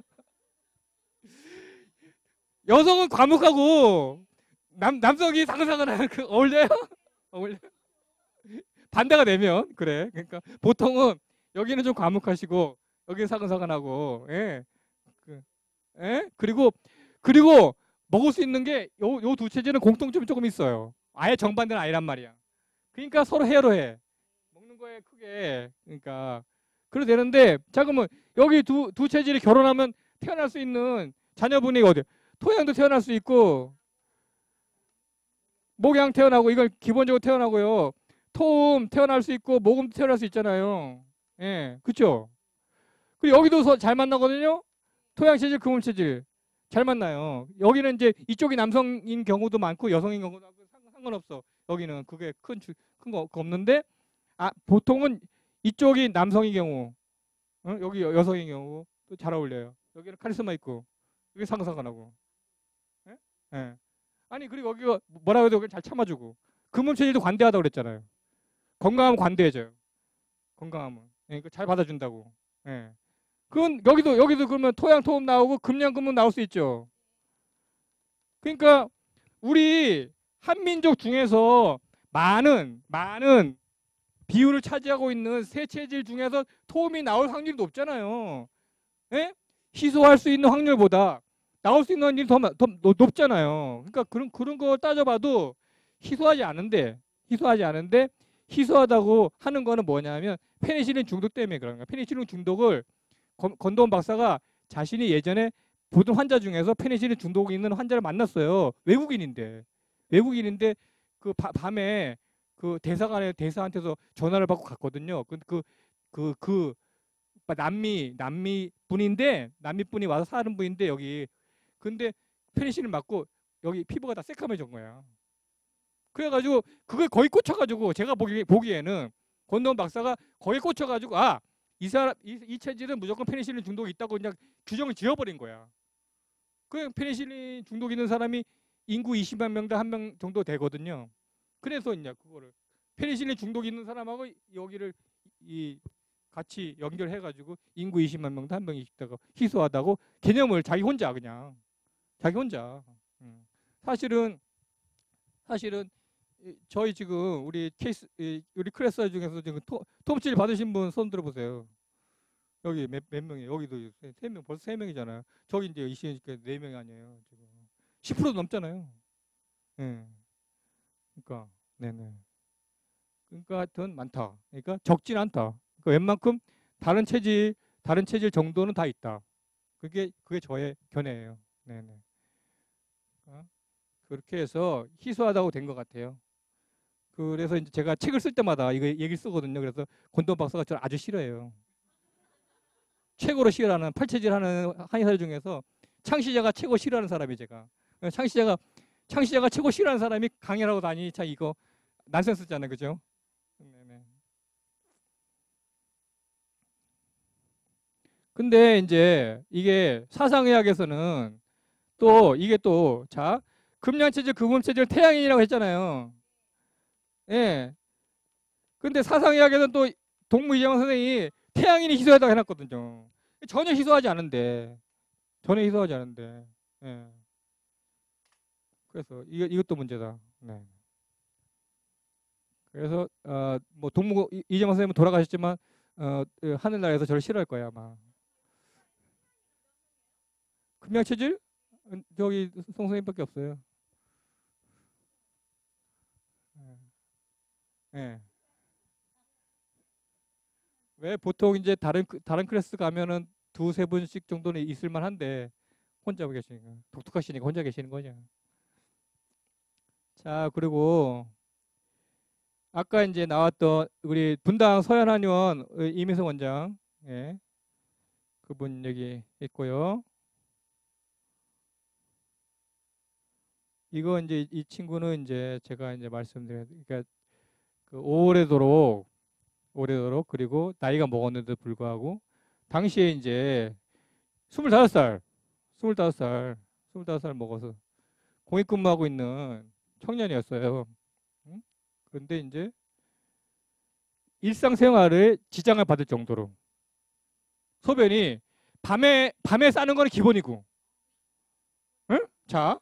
여성은 과묵하고 남 남성이 사근사근하면 그 어울려요? 어울려? 반대가 되면 그래. 그러니까 보통은 여기는 좀 과묵하시고 여기는 사근사근하고 예. 그, 예? 그리고 그리고 먹을 수 있는 게 요 요 두 체질은 공통점이 조금 있어요. 아예 정반대는 아니란 말이야. 그러니까 서로 해로해. 먹는 거에 크게 그러니까 그래 되는데 자 그러면 여기 두 두 체질이 결혼하면 태어날 수 있는 자녀분이 어디? 토양도 태어날 수 있고 목양 태어나고 이건 기본적으로 태어나고요. 토음 태어날 수 있고 모금도 태어날 수 있잖아요. 예, 그렇죠. 그리고 여기도 서- 잘 만나거든요. 토양 체질, 금음 체질 잘 만나요. 여기는 이제 이쪽이 남성인 경우도 많고 여성인 경우도 상관없어. 여기는 그게 큰 큰거 없는데 아 보통은 이쪽이 남성인 경우, 어? 여기 여- 여성인 경우 또 잘 어울려요. 여기는 카리스마 있고 여기 상상하고. 예? 예. 아니 그리고 여기가 뭐라 해도 잘 참아주고 금음 체질도 관대하다고 그랬잖아요. 건강하면 관대해져요. 건강하면. 예, 그잘 받아준다고. 예. 그건 여기도 여기도 그러면 토양 토음 나오고 금양 금음 나올 수 있죠. 그러니까 우리 한민족 중에서 많은 많은 비율을 차지하고 있는 세 체질 중에서 토음이 나올 확률이 높잖아요. 예? 희소할 수 있는 확률보다 나올 수 있는 확률이 더, 마- 더 높- 높잖아요. 그러니까 그런 그런 거 따져봐도 희소하지 않은데 희소하지 않은데 희소하다고 하는 거는 뭐냐면 페니실린 중독 때문에 그런 거야. 페니실린 중독을 건- 건도원 박사가 자신이 예전에 보던 환자 중에서 페니실린 중독이 있는 환자를 만났어요. 외국인인데 외국인인데 그 바- 밤에 그 대사관에 대사한테서 전화를 받고 갔거든요. 그그 그그 남미 남미 분인데 남미 분이 와서 사는 분인데 여기 근데 페니실린 맞고 여기 피부가 다 새까매진 거야. 그래가지고 그걸 거의 꽂혀가지고 제가 보기, 보기에는 권도원 박사가 거의 꽂혀가지고 아 이 사람 이, 이 체질은 무조건 페니실린 중독이 있다고 그냥 규정을 지어버린 거야. 그 페니실린 중독 있는 사람이 인구 20만 명당 한 명 정도 되거든요. 그래서 이제 그거를 페니실린 중독 있는 사람하고 여기를 이 같이 연결해가지고 인구 20만 명당 한 명이 있다고 희소하다고 개념을 자기 혼자 그냥 자기 혼자. 음. 사실은 사실은 이- 저희 지금 우리 케이스 이- 우리 클래스 중에서 지금 토, 톱질 받으신 분 손 들어보세요. 여기 몇, 몇 명이에요? 여기도 세- 세 명, 벌써 세 명이잖아요. 저기 이제 이시니까 네 명이 아니에요. 지금 10% 넘잖아요. 예. 그러니까 네네. 그러니까 하여튼 많다. 그러니까 적진 않다. 그러니까 웬만큼 다른 체질 다른 체질 정도는 다 있다. 그게 그게 저의 견해예요. 네네. 그러니까 그렇게 해서 희소하다고 된 것 같아요. 그래서 이제 제가 책을 쓸 때마다 이거 얘기를 쓰거든요. 그래서 권돈 박사가 저를 아주 싫어해요. 최고로 싫어하는 팔체질하는 한의사 중에서 창시자가 최고 싫어하는 사람이 제가. 창시자가 창시자가 최고 싫어하는 사람이 강의하고 다니 참 이거 난센스잖아요, 그죠? 네네. 근데 이제 이게 사상의학에서는 또 이게 또 자 금양체질, 금음체질, 태양인이라고 했잖아요. 예. 근데 사상의학에서는 또 동무 이재만 선생이 태양인이 희소하다고 해놨거든요. 전혀 희소하지 않은데, 전혀 희소하지 않은데, 예. 그래서 이 이것도 문제다. 네. 그래서 어, 뭐 동무 이- 이재만 선생님은 돌아가셨지만 어, 그 하늘나라에서 저를 싫어할 거야 아마. 금양 체질? 음, 저기 송 선생님밖에 없어요. 예. 왜 보통 이제 다른 크- 다른 클래스 가면은 두세 분씩 정도는 있을 만한데 혼자 계시니까 독특하시니까 혼자 계시는 거죠. 자 그리고 아까 이제 나왔던 우리 분당 서현한 의원 어, 이미성 원장 예. 그분 여기 있고요. 이거 이제 이 친구는 이제 제가 이제 말씀드린 그러니까 그 오래도록 오래도록 그리고 나이가 먹었는데도 불구하고 당시에 이제 25살, 25살, 25살 먹어서 공익 근무하고 있는 청년이었어요. 응? 그런데 이제 일상생활에 지장을 받을 정도로 소변이 밤에 밤에 싸는 거는 기본이고, 응? 자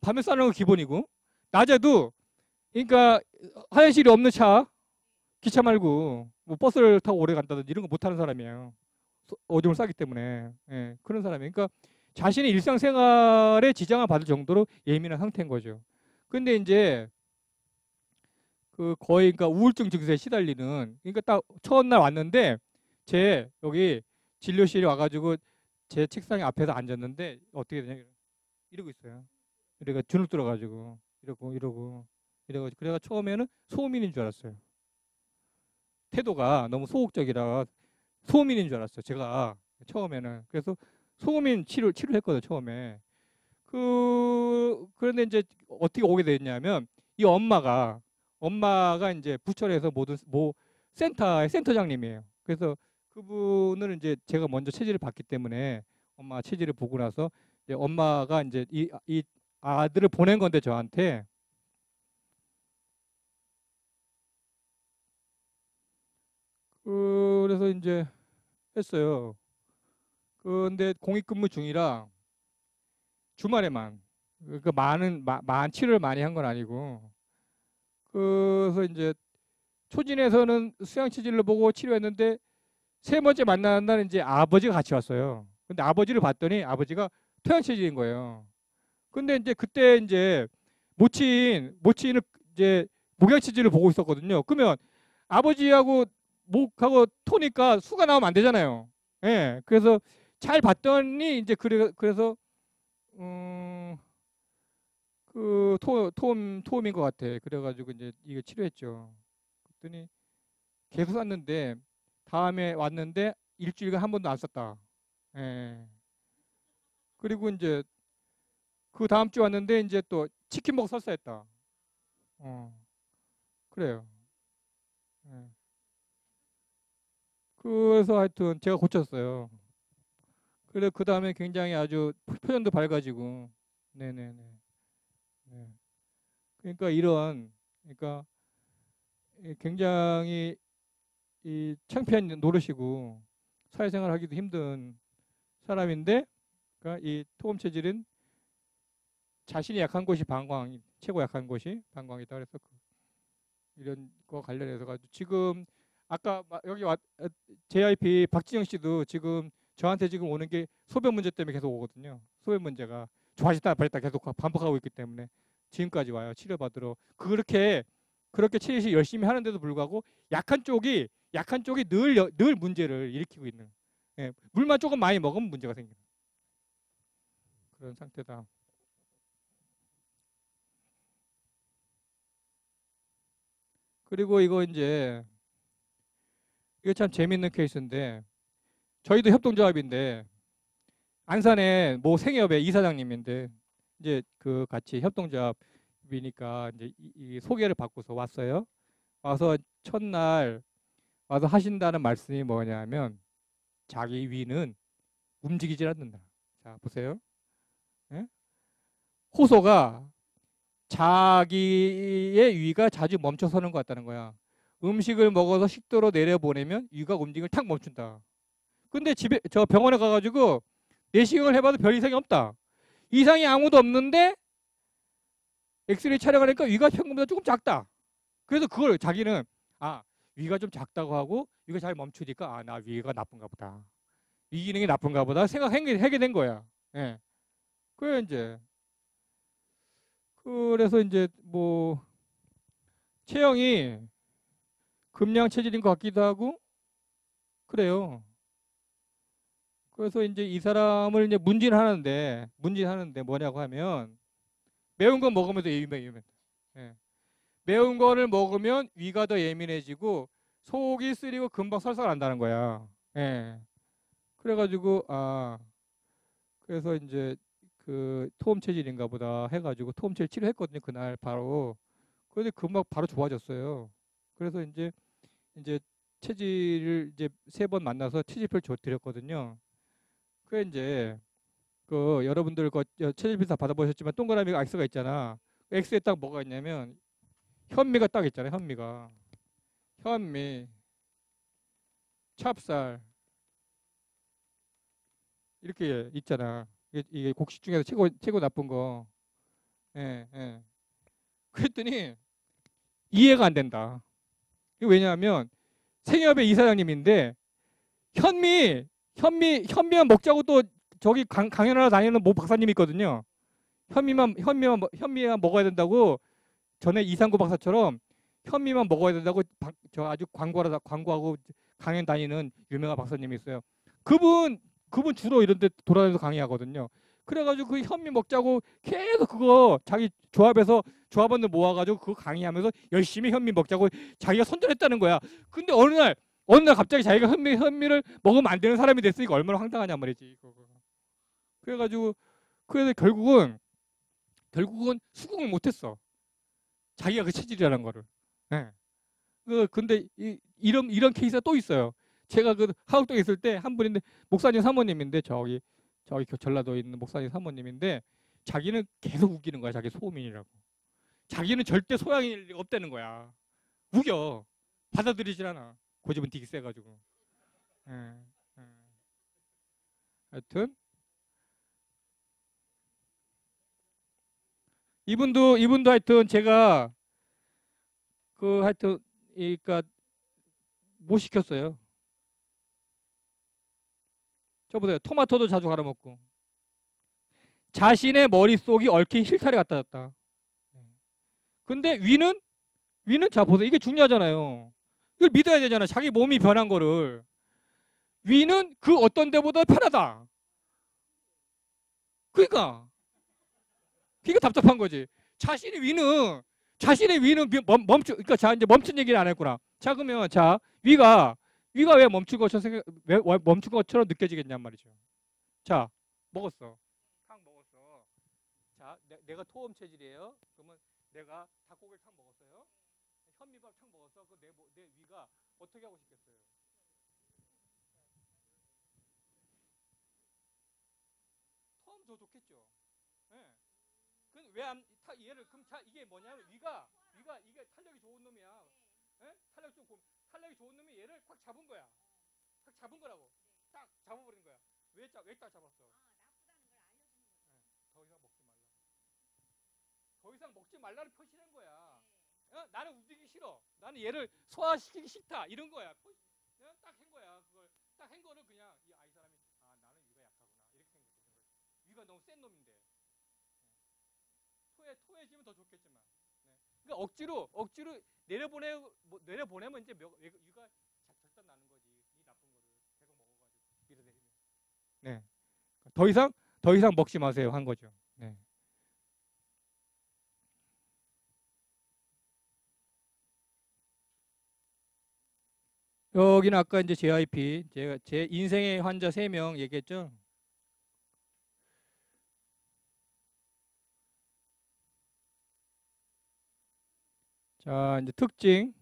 밤에 싸는 건 기본이고 낮에도 그러니까 화장실이 없는 차 기차 말고 뭐 버스를 타고 오래 간다든지 이런 거 못하는 사람이에요. 오줌을 싸기 때문에 예, 그런 사람이 그러니까 자신의 일상생활에 지장을 받을 정도로 예민한 상태인 거죠. 근데 이제 그 거의 그러니까 우울증 증세에 시달리는 그러니까 딱 처음 날 왔는데 제 여기 진료실에 와가지고 제 책상 앞에서 앉았는데 어떻게 되냐 이러고 있어요. 그래가 주눅 들어가지고 이러고 이러고 이래가지고 그래가 처음에는 소음인인 줄 알았어요. 태도가 너무 소극적이라 소음인인 줄 알았어요. 제가 처음에는 그래서 소음인 치료 치료했거든요. 처음에 그 그런데 이제 어떻게 오게 됐냐면 이 엄마가 엄마가 이제 부천에서 모든 뭐 센터의 센터장님이에요. 그래서 그분을 이제 제가 먼저 체질을 봤기 때문에 엄마 체질을 보고 나서 이제 엄마가 이제 이, 이 아들을 보낸 건데 저한테 그래서 이제 했어요. 그런데 공익근무 중이라 주말에만 그 많은 마, 많 치료를 많이 한 건 아니고 그래서 이제 초진에서는 수양 체질을 보고 치료했는데 세 번째 만나는 날 이제 아버지가 같이 왔어요. 근데 아버지를 봤더니 아버지가 토양 체질인 거예요. 근데 이제 그때 이제 모친 모친을 이제 목양 체질을 보고 있었거든요. 그러면 아버지하고 목하고 토니까 수가 나오면 안 되잖아요. 예. 그래서 잘 봤더니 이제 그래 그래서 음, 그 토, 토음 토음인 것 같아. 그래가지고 이제 이거 치료했죠. 그랬더니 계속 샀는데 다음에 왔는데 일주일간 한 번도 안 썼다. 예. 그리고 이제 그 다음 주 왔는데 이제 또 치킨 먹고 설사했다. 어. 그래요. 예. 그래서 하여튼 제가 고쳤어요. 그래 그 다음에 굉장히 아주 표현도 밝아지고, 네네네. 네. 그러니까 이런, 그러니까 굉장히 이 창피한 노릇이고 사회생활하기도 힘든 사람인데, 그러니까 이 토금 체질은 자신이 약한 곳이 방광, 최고 약한 곳이 방광이다 그래서 그 이런 거 관련해서 가지고 지금 아까 여기 왔 JIP 박진영 씨도 지금 저한테 지금 오는 게 소변 문제 때문에 계속 오거든요. 소변 문제가 좋아졌다 버렸다 계속 반복하고 있기 때문에 지금까지 와요. 치료받으러. 그렇게 그렇게 치료 열심히 하는데도 불구하고 약한 쪽이 약한 쪽이 늘 늘 문제를 일으키고 있는. 예, 물만 조금 많이 먹으면 문제가 생기는 그런 상태다. 그리고 이거 이제 이거 참 재밌는 케이스인데 저희도 협동조합인데 안산에 모 생협의 이사장님인데 이제 그 같이 협동조합이니까 이제 이, 이 소개를 받고서 왔어요. 와서 첫날 와서 하신다는 말씀이 뭐냐면 자기 위는 움직이질 않는다. 자 보세요. 예? 호소가 자기의 위가 자주 멈춰서는 것 같다는 거야. 음식을 먹어서 식도로 내려보내면 위가 움직임을 탁 멈춘다. 근데 집에 저 병원에 가가지고 내시경을 해봐도 별 이상이 없다. 이상이 아무도 없는데 엑스레이 촬영하니까 위가 평균보다 조금 작다. 그래서 그걸 자기는 아 위가 좀 작다고 하고 위가 잘 멈추니까 아 나 위가 나쁜가 보다. 위 기능이 나쁜가 보다 생각하게 된 거야. 예. 그래 이제 그래서 이제 뭐 체형이 금양 체질인 것 같기도 하고 그래요. 그래서 이제 이 사람을 이제 문진하는데 문진하는데 뭐냐고 하면 매운 거 먹으면 더 예민해. 예민. 예. 매운 거를 먹으면 위가 더 예민해지고 속이 쓰리고 금방 설사 난다는 거야. 예. 그래가지고 아 그래서 이제 그 토음 체질인가 보다 해가지고 토음 체질 치료했거든요 그날 바로. 그런데 금방 바로 좋아졌어요. 그래서 이제 이제 체질을 이제 세 번 만나서 체질표를 줘 드렸거든요. 그 이제 그 여러분들 그 체질표 다 받아보셨지만 동그라미가 X가 있잖아. X에 딱 뭐가 있냐면 현미가 딱 있잖아요. 현미가 현미, 찹쌀 이렇게 있잖아. 이게, 이게 곡식 중에서 최고 최고 나쁜 거. 예, 예. 그랬더니 이해가 안 된다. 왜냐하면 생협의 이사장님인데 현미 현미 현미만 먹자고 또 저기 강, 강연하러 다니는 모 박사님 있거든요. 현미만 현미만 현미만 먹어야 된다고 전에 이상구 박사처럼 현미만 먹어야 된다고 바, 저 아주 광고하다 광고하고 강연 다니는 유명한 박사님이 있어요. 그분 그분 주로 이런 데 돌아다니면서 강의하거든요. 그래가지고 그 현미 먹자고 계속 그거 자기 조합에서 조합원들 모아가지고 그거 강의하면서 열심히 현미 먹자고 자기가 선전했다는 거야. 근데 어느 날 어느 날 갑자기 자기가 현미 현미를 먹으면 안 되는 사람이 됐으니까 얼마나 황당하냐 말이지. 그래가지고 그래서 결국은 결국은 수긍을 못했어. 자기가 그 체질이라는 거를. 네. 그 근데 이, 이런 이런 케이스가 또 있어요. 제가 그 하곡동에 있을 때 한 분인데 목사님 사모님인데 저기 저기 전라도에 있는 목사님 사모님인데 자기는 계속 우기는 거야. 자기 소민이라고. 자기는 절대 리가 없다는 거야. 우겨. 받아들이질 않아. 고집은 되게 세가지고. 예, 예. 하여튼 이분도 이분도 하여튼 제가 그 하여튼 그러니까 못 시켰어요. 저 보세요. 토마토도 자주 갈아 먹고. 자신의 머릿속이 얽힌 실타래 갖다 줬다. 근데 위는 위는 자 보세요. 이게 중요하잖아요. 이걸 믿어야 되잖아. 자기 몸이 변한 거를. 위는 그 어떤 데보다 편하다. 그러니까 그게 답답한 거지. 자신의 위는 자신의 위는 멈추 그러니까 자 이제 멈춘 얘기를 안 했구나. 자 그러면 자 위가 위가 왜 멈춘 것처럼 생각 왜 멈춘 것처럼 느껴지겠냔 말이죠. 자 먹었어. 탕 먹었어. 자 내, 가 토험 체질이에요. 그러면 내가 닭고기를 탕 먹었어요. 현미밥 탕 먹었어. 그 내 내 위가 어떻게 하고 싶겠어요? 토험 더 좋겠죠. 예. 네. 왜안 얘를 그럼 자 이게 뭐냐면 위가 위가 이게 탄력이 좋은 놈이야. 예? 탄력 좀 탄력이 좋은 놈이 얘를 꽉. 딱 잡은 거라고. 딱 잡아버린 거야. 왜 딱 왜 딱 잡았어? 아, 더 이상 먹지 말라. 더 이상 먹지 말라를 표시한 거야. 어? 나는 움직이기 싫어. 나는 얘를 소화시키기 싫다. 이런 거야. 어? 딱한 거야. 그걸 딱 한 거를 그냥 이 아이 사람이 아 나는 위가 약하구나 이렇게 생각했던 거야. 위가 너무 센 놈인데. 토해 토해지면 더 좋겠지만. 네. 그러니까 억지로 억지로 내려보내 뭐, 내려보내면 이제 몇, 위가 절단 나는 거지. 이 나쁜 거를 계속 먹어가지고 밀어내리면. 네. 더 이상 더 이상 먹지 마세요 한 거죠. 네. 여기는 아까 이제 JIP 제가 제 인생의 환자 3명 얘기했죠. 자, 이제 특징.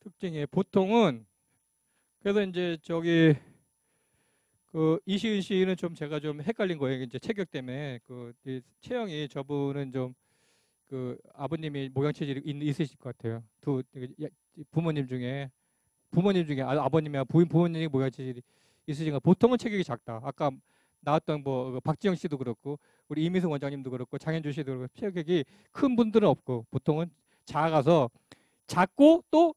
특징이 보통은 그래서 이제 저기 그 이시은 씨는 좀 제가 좀 헷갈린 거예요. 이제 체격 때문에 그 체형이 저분은 좀 그 아버님이 모양 체질이 있으실 것 같아요. 두 부모님 중에 부모님 중에 아, 아버님이나 부인 부모님이 모양 체질이 있으신가. 보통은 체격이 작다. 아까 나왔던 뭐그 박지영 씨도 그렇고 우리 이미승 원장님도 그렇고 장현주 씨도 그렇고 체격이 큰 분들은 없고 보통은 작아서 작고 또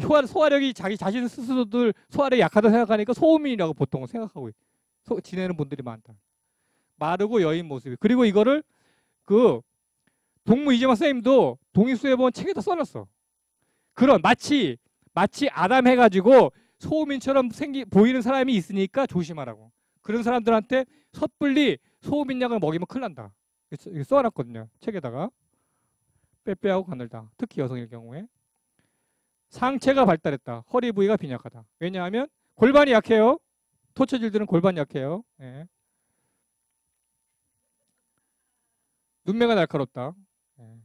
소화, 소화력이 자기 자신 스스로들 소화력이 약하다 생각하니까 소음인이라고 보통 생각하고 소, 지내는 분들이 많다. 마르고 여인 모습이 그리고 이거를 그 동무 이재만 선생님도 동의수에 본 책에다 써놨어. 그런 마치 마치 아담 해가지고 소음인처럼 생기 보이는 사람이 있으니까 조심하라고. 그런 사람들한테 섣불리 소음인약을 먹이면 큰일 난다. 써놨거든요. 책에다가. 빼빼하고 가늘다. 특히 여성일 경우에. 상체가 발달했다. 허리 부위가 빈약하다. 왜냐하면 골반이 약해요. 토체질들은 골반이 약해요. 예. 눈매가 날카롭다. 예.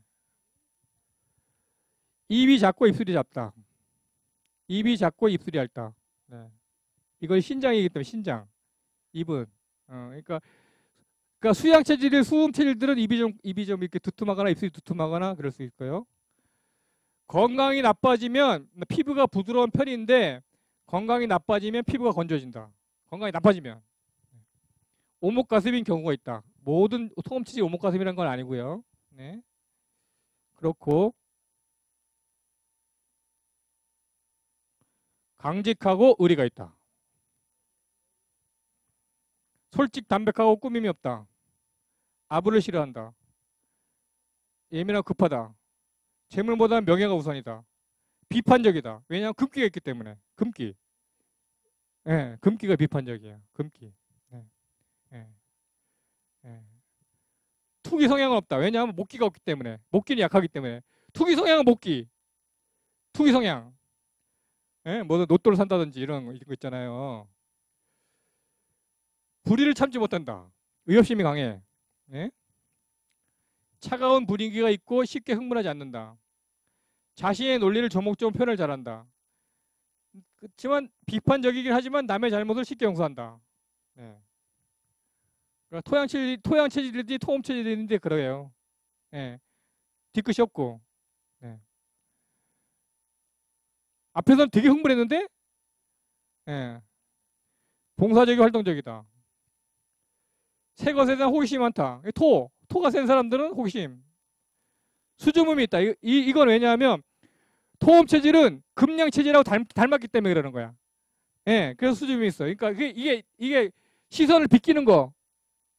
입이 작고 입술이 작다. 입이 작고 입술이 얇다. 네. 이건 신장이기 때문에 신장. 입은. 어, 그러니까 그러니까 수양 체질의 수음 체질들은 입이 좀 입이 좀 이렇게 두툼하거나 입술이 두툼하거나 그럴 수 있고요. 건강이 나빠지면 피부가 부드러운 편인데 건강이 나빠지면 피부가 건조해진다. 건강이 나빠지면 오목가슴인 경우가 있다. 모든 통음치질 오목가슴이라는 건 아니고요. 네. 그렇고 강직하고 의리가 있다. 솔직 담백하고 꾸밈이 없다. 아부를 싫어한다. 예민하고 급하다. 재물보다는 명예가 우선이다. 비판적이다. 왜냐하면 금기가 있기 때문에. 금기. 예, 네, 금기가 비판적이에요. 금기. 예, 예, 예. 투기 성향은 없다. 왜냐하면 목기가 없기 때문에. 목기는 약하기 때문에. 투기 성향은 목기. 투기 성향. 예? 뭐 로또를 산다든지 이런 거 있잖아요. 불의를 참지 못한다. 의협심이 강해. 예? 차가운 분위기가 있고 쉽게 흥분하지 않는다. 자신의 논리를 조목조목 표현을 잘한다. 그렇지만 비판적이긴 하지만 남의 잘못을 쉽게 용서한다. 네. 그러니까 토양 체질, 토양 체질이지 토음 체질인데 그래요. 예. 뒤끝이 없고. 네. 앞에서는 되게 흥분했는데, 예. 봉사적이 활동적이다. 새 것에 대한 호기심이 많다. 토, 토가 센 사람들은 호기심. 수줍음이 있다. 이, 이, 이건 왜냐하면 토음 체질은 금량 체질하고 닮, 닮았기 때문에 그러는 거야. 예, 그래서 수줍음이 있어. 그러니까 이게, 이게, 이게 시선을 비끼는 거.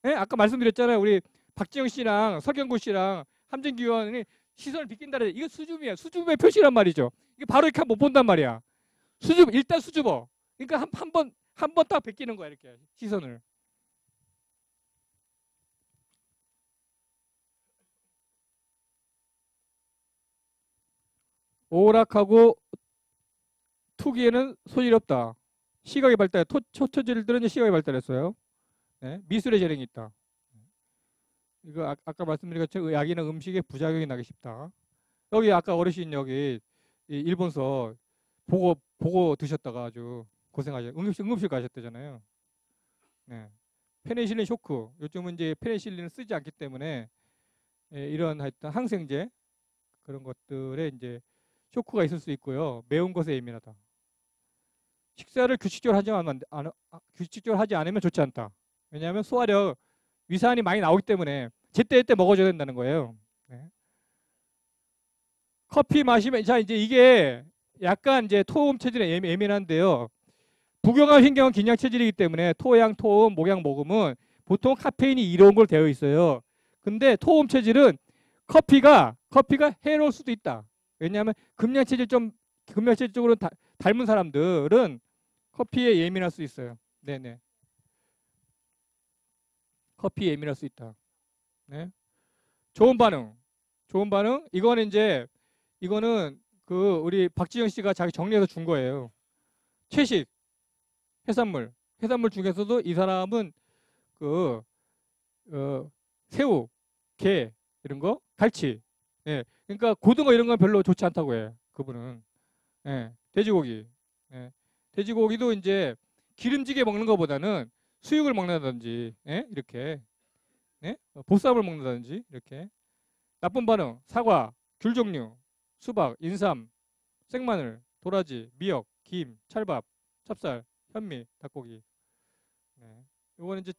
예, 아까 말씀드렸잖아요. 우리 박지영 씨랑 서경구 씨랑 함정기 의원이 시선을 비낀다. 이거 수줍이야. 수줍음의 표시란 말이죠. 이게 바로 이렇게 못 본단 말이야. 수줍, 일단 수줍어. 그러니까 한, 한 번, 한 번 딱 베끼는 거야. 이렇게 시선을. 오락하고 투기에는 소질이 없다. 시각이 발달, 토, 초처질들은 시각이 발달했어요. 네? 미술의 재능이 있다. 이거 아, 까 말씀드린 것처럼 약이나 음식에 부작용이 나기 쉽다. 여기 아까 어르신 여기 일본서 보고 보고 드셨다가 아주 고생하셨. 응급실 응급실 가셨대잖아요. 네. 페니실린 쇼크. 요즘은 이제 페니실린을 쓰지 않기 때문에 예, 이런 하여튼 항생제 그런 것들에 이제 쇼크가 있을 수 있고요. 매운 것에 예민하다. 식사를 규칙적으로 하지 않으면, 안, 아, 규칙적으로 하지 않으면 좋지 않다. 왜냐하면 소화력, 위산이 많이 나오기 때문에 제때 제때 먹어줘야 된다는 거예요. 네. 커피 마시면 자 이제 이게 약간 이제 토음 체질에 예민한데요. 부경화 신경은 긴장 체질이기 때문에 토양, 토음, 목양, 모금은 보통 카페인이 이로운 걸 되어 있어요. 근데 토음 체질은 커피가 커피가 해로울 수도 있다. 왜냐하면 금량 체질 좀 금량 체질 쪽으로 다, 닮은 사람들은 커피에 예민할 수 있어요. 네네. 커피에 예민할 수 있다. 네. 좋은 반응. 좋은 반응. 이거는 이제 이거는 그 우리 박지영 씨가 자기 정리해서 준 거예요. 채식, 해산물, 해산물 중에서도 이 사람은 그 어, 새우, 게 이런 거, 갈치, 예, 그러니까 고등어 이런 건 별로 좋지 않다고 해. 그분은. 예, 돼지고기. 예, 돼지고기도 이제 기름지게 먹는 것보다는 수육을 먹는다든지, 예, 이렇게. 예? 보쌈을 먹는다든지, 이렇게. 나쁜 반응, 사과, 귤 종류, 수박, 인삼, 생마늘, 도라지, 미역, 김, 찰밥, 찹쌀, 현미, 닭고기. 네. 이거는 이제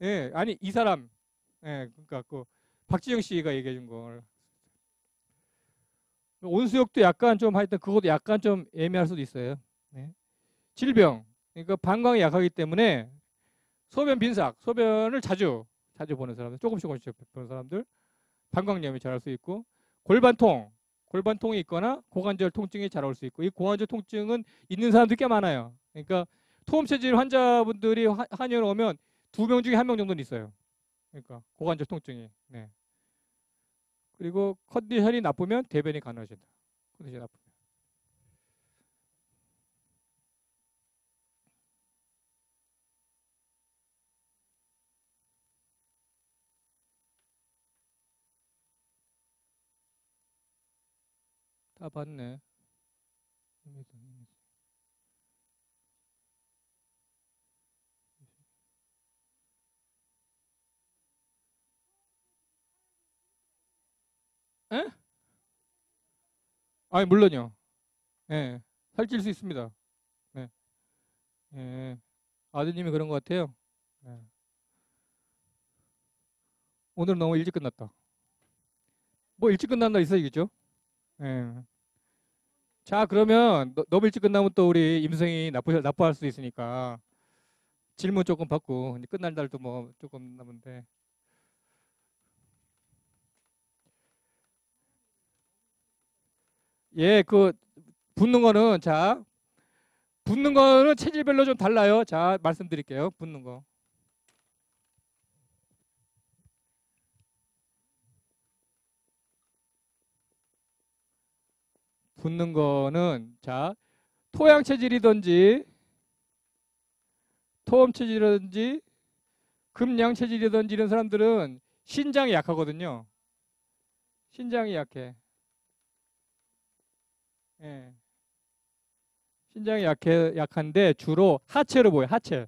예, 아니 이 사람 예, 그러니까 그 박지영 씨가 얘기해 준 걸. 온수역도 약간 좀 하여튼 그것도 약간 좀 애매할 수도 있어요. 네. 질병. 그러니까 방광이 약하기 때문에 소변 빈삭, 소변을 자주 자주 보는 사람들, 조금씩 조금씩 보는 사람들, 방광염이 잘할 수 있고 골반통. 골반통이 있거나 고관절 통증이 잘 올 수 있고 이 고관절 통증은 있는 사람들이 꽤 많아요. 그러니까 토험 체질 환자분들이 하- 한의원 오면 두 명 중에 한 명 정도는 있어요. 그러니까 고관절 통증이. 네. 그리고 컨디션이 나쁘면 대변이 가능해진다. 컨디션이 나쁘면. 다 봤네. 에? 아니 물론요. 예, 살찔 수 있습니다. 네, 예, 아드님이 그런 것 같아요. 예. 오늘 너무 일찍 끝났다. 뭐 일찍 끝난다 있어 얘기죠? 예. 자 그러면 너, 너무 일찍 끝나면 또 우리 임성이 나쁘 나빠할 수 있으니까 질문 조금 받고 끝날 날도 뭐 조금 남은데. 예, 그 붙는 거는 자 붙는 거는 체질별로 좀 달라요. 자 말씀드릴게요. 붙는 거. 붙는 거는 자 토양 체질이든지 토험 체질이든지 금양 체질이든지 이런 사람들은 신장이 약하거든요. 신장이 약해. 예. 신장이 약해 약한데 주로 하체로 보여. 하체.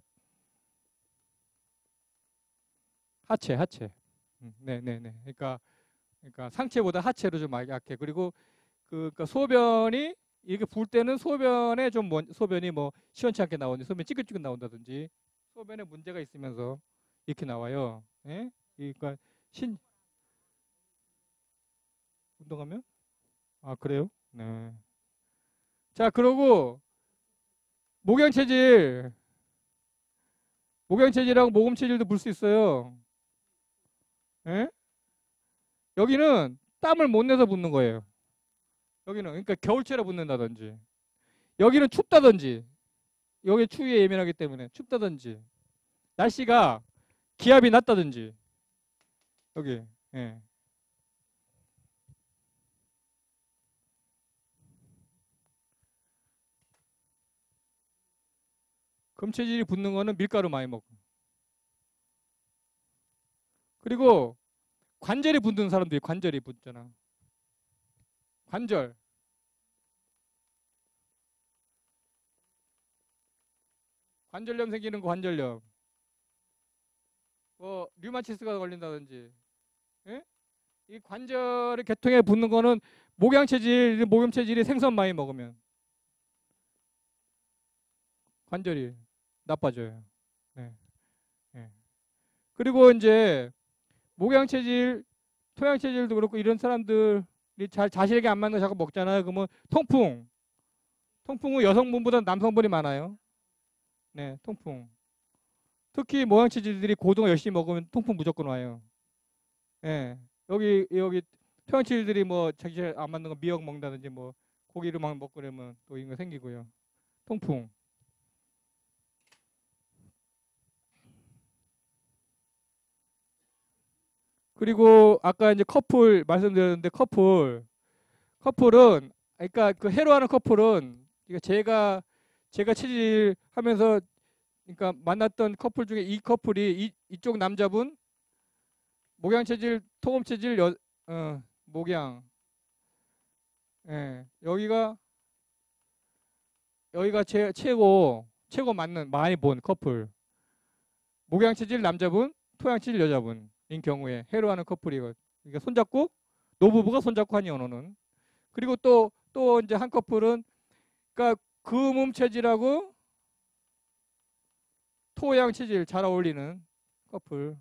하체, 하체. 음, 네, 네, 네. 그러니까 그러니까 상체보다 하체로 좀 약해. 그리고 그 그러니까 소변이 이렇게 불 때는 소변에 좀 먼, 소변이 뭐 시원치 않게 나오는데 소변 찌글찌글 나온다든지 소변에 문제가 있으면서 이렇게 나와요. 예? 그러니까 신 운동하면 아 그래요? 네. 자 그러고 목양 체질 목양 체질하고 모금 체질도 볼 수 있어요. 예? 여기는 땀을 못 내서 붓는 거예요. 여기는 그러니까 겨울철에 붙는다든지 여기는 춥다든지 여기 추위에 예민하기 때문에 춥다든지 날씨가 기압이 낮다든지 여기 예. 금체질이 붙는 거는 밀가루 많이 먹고. 그리고 관절이 붙는 사람들이 관절이 붙잖아. 관절. 관절염 생기는 거 관절염. 뭐 류마티스가 걸린다든지 예? 이 관절의 계통에 붙는 거는 목양 체질, 목염 체질이 생선 많이 먹으면. 관절이 나빠져요. 네. 네. 그리고 이제 목양 체질, 토양 체질도 그렇고 이런 사람들이 잘 자신에게 안 맞는 거 자꾸 먹잖아요. 그러면 통풍, 통풍은 여성분보다 남성분이 많아요. 네, 통풍. 특히 모양 체질들이 고등어 열심히 먹으면 통풍 무조건 와요. 예. 여기 여기 토양 체질들이 뭐 자기 안 맞는 거 미역 먹는다든지 뭐 고기를 막 먹고 그러면 또 이런 거 생기고요. 통풍. 그리고 아까 이제 커플 말씀드렸는데 커플. 커플은 그러니까 그 해로하는 커플은 그러니까 제가 제가 체질하면서 그러니까 만났던 커플 중에 이 커플이 이, 이쪽 남자분? 목양 체질 토금 체질 여, 어, 목양. 예 여기가 여기가 제 최고 최고 맞는 많이 본 커플. 목양 체질 남자분 토양 체질 여자분 인 경우에 해로하는 커플이고 그러니까 손잡고 노부부가 손잡고 하니 언어는 그리고 또또 이제 한 커플은 그러니까 금음 체질하고 토양 체질 잘 어울리는 커플.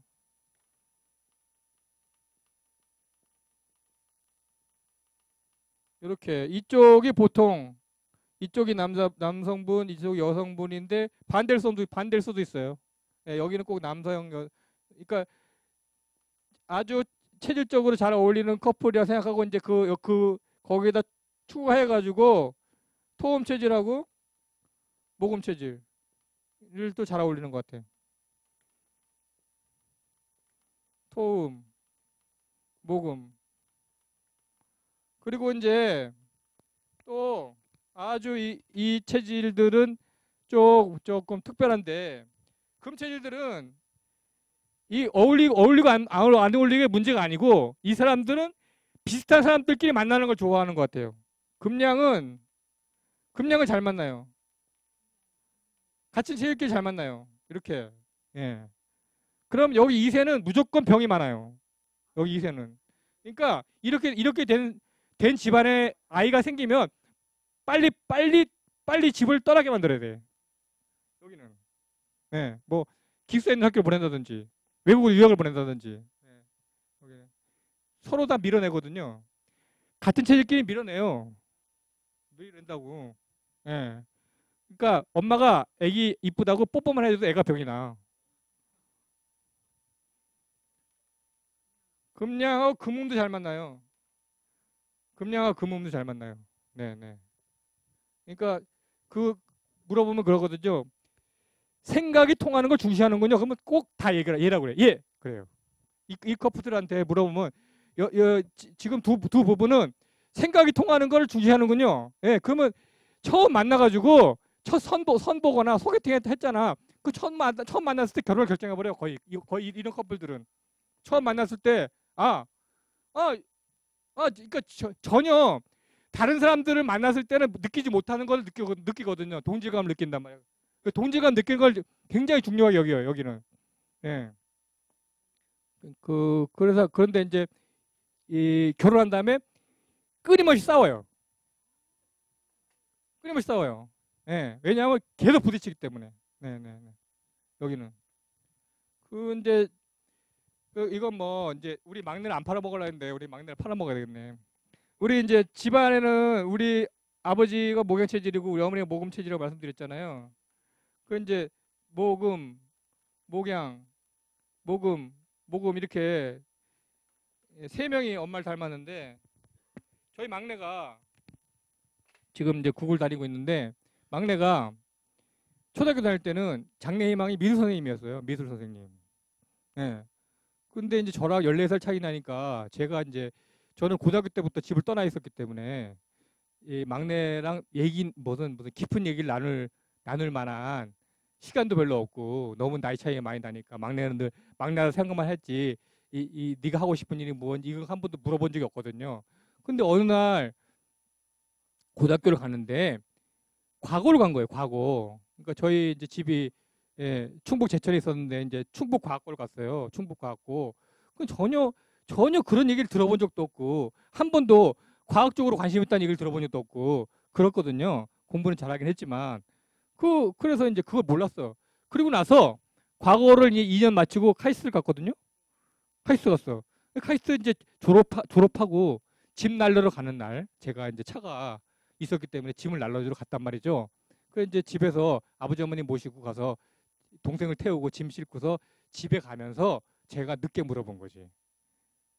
이렇게 이쪽이 보통 이쪽이 남자 남성분, 이쪽 여성분인데 반대일 수도 반대일 수도 있어요. 네, 여기는 꼭 남성 여, 그러니까 아주 체질적으로 잘 어울리는 커플이라 생각하고 이제 그 그 거기다 추가해가지고 토음 체질하고 모금 체질을 또 잘 어울리는 것 같아. 토음, 모금. 그리고 이제 또 아주 이, 이 체질들은 좀 조금 특별한데 금 체질들은 이 어울리고 어울리고 안, 안안 어울리게 문제가 아니고 이 사람들은 비슷한 사람들끼리 만나는 걸 좋아하는 것 같아요. 금량은 금량을 잘 만나요. 같이 체질끼리 잘 만나요. 이렇게 예. 그럼 여기 이세는 무조건 병이 많아요. 여기 이세는. 그러니까 이렇게 이렇게 된, 된 집안에 아이가 생기면 빨리 빨리 빨리 집을 떠나게 만들어야 돼. 여기는. 예. 뭐 기숙사 있는 학교를 보낸다든지 외국으로 유학을 보낸다든지 예. 여기는. 서로 다 밀어내거든요. 같은 체질끼리 밀어내요. 밀어낸다고. 예. 그러니까 엄마가 애기 이쁘다고 뽀뽀만 해줘도 애가 병이 나. 금량하고 금음도 잘 만나요. 금량하고 금음도 잘 만나요. 네, 네. 그러니까 그 물어보면 그러거든요. 생각이 통하는 걸 중시하는군요. 그러면 꼭 다 얘기라 얘라고 그래. 예, 그래요. 이, 이 커플들한테 물어보면 여, 여, 지, 지금 두, 두 부부는 생각이 통하는 걸 중시하는군요. 예, 그러면 처음 만나 가지고 첫 선보 선보거나 소개팅 했, 했잖아. 그 처음 만 처음 만났을 때 결혼을 결정해 버려 거의 이- 거의 이런 커플들은 처음 만났을 때 아, 아, 아, 그러니까 저- 전혀 다른 사람들을 만났을 때는 느끼지 못하는 걸 느끼, 느끼거든요. 동질감을 느낀단 말이에요. 그 동질감 느끼는 걸 굉장히 중요하게 여겨요. 여기는. 예. 그 그래서 그런데 이제 이 결혼한 다음에 끊임없이 싸워요. 끊임없이 싸워요. 예. 왜냐하면 계속 부딪히기 때문에. 네, 네, 네. 여기는. 그 이제 그 이건 뭐 이제 우리 막내를 안 팔아 먹으려 했는데 우리 막내를 팔아 먹어야 되겠네. 우리 이제 집안에는 우리 아버지가 목욕 체질이고 우리 어머니가 모금 체질이라고 말씀드렸잖아요. 그 이제 모금, 목양, 모금, 모금 이렇게 세 명이 엄마를 닮았는데 저희 막내가 지금 이제 국을 다니고 있는데 막내가 초등학교 다닐 때는 장래 희망이 미술 선생님이었어요. 미술 선생님. 예. 근데 이제 저랑 14살 차이 나니까 제가 이제 저는 고등학교 때부터 집을 떠나 있었기 때문에 이 막내랑 얘기 무슨 무슨 깊은 얘기를 나눌 나눌 만한 시간도 별로 없고 너무 나이 차이가 많이 나니까 막내는 늘 막내라 생각만 했지 이, 이 네가 하고 싶은 일이 뭔지 이거 한 번도 물어본 적이 없거든요. 근데 어느 날 고등학교를 갔는데 과거를 간 거예요. 과거. 그러니까 저희 이제 집이 예, 충북 제천에 있었는데 이제 충북 과학고를 갔어요. 충북 과학고. 그 전혀 전혀 그런 얘기를 들어본 적도 없고 한 번도 과학적으로 관심 있다는 얘기를 들어본 적도 없고 그렇거든요. 공부는 잘하긴 했지만 그 그래서 이제 그걸 몰랐어. 그리고 나서 과거를 이제 2년 마치고 카이스트를 갔거든요. 카이스트 갔어. 카이스트 이제 졸업하, 졸업하고 짐 날르러 가는 날 제가 이제 차가 있었기 때문에 짐을 날라주러 갔단 말이죠. 그래서 이제 집에서 아버지 어머니 모시고 가서 동생을 태우고 짐 싣고서 집에 가면서 제가 늦게 물어본 거지.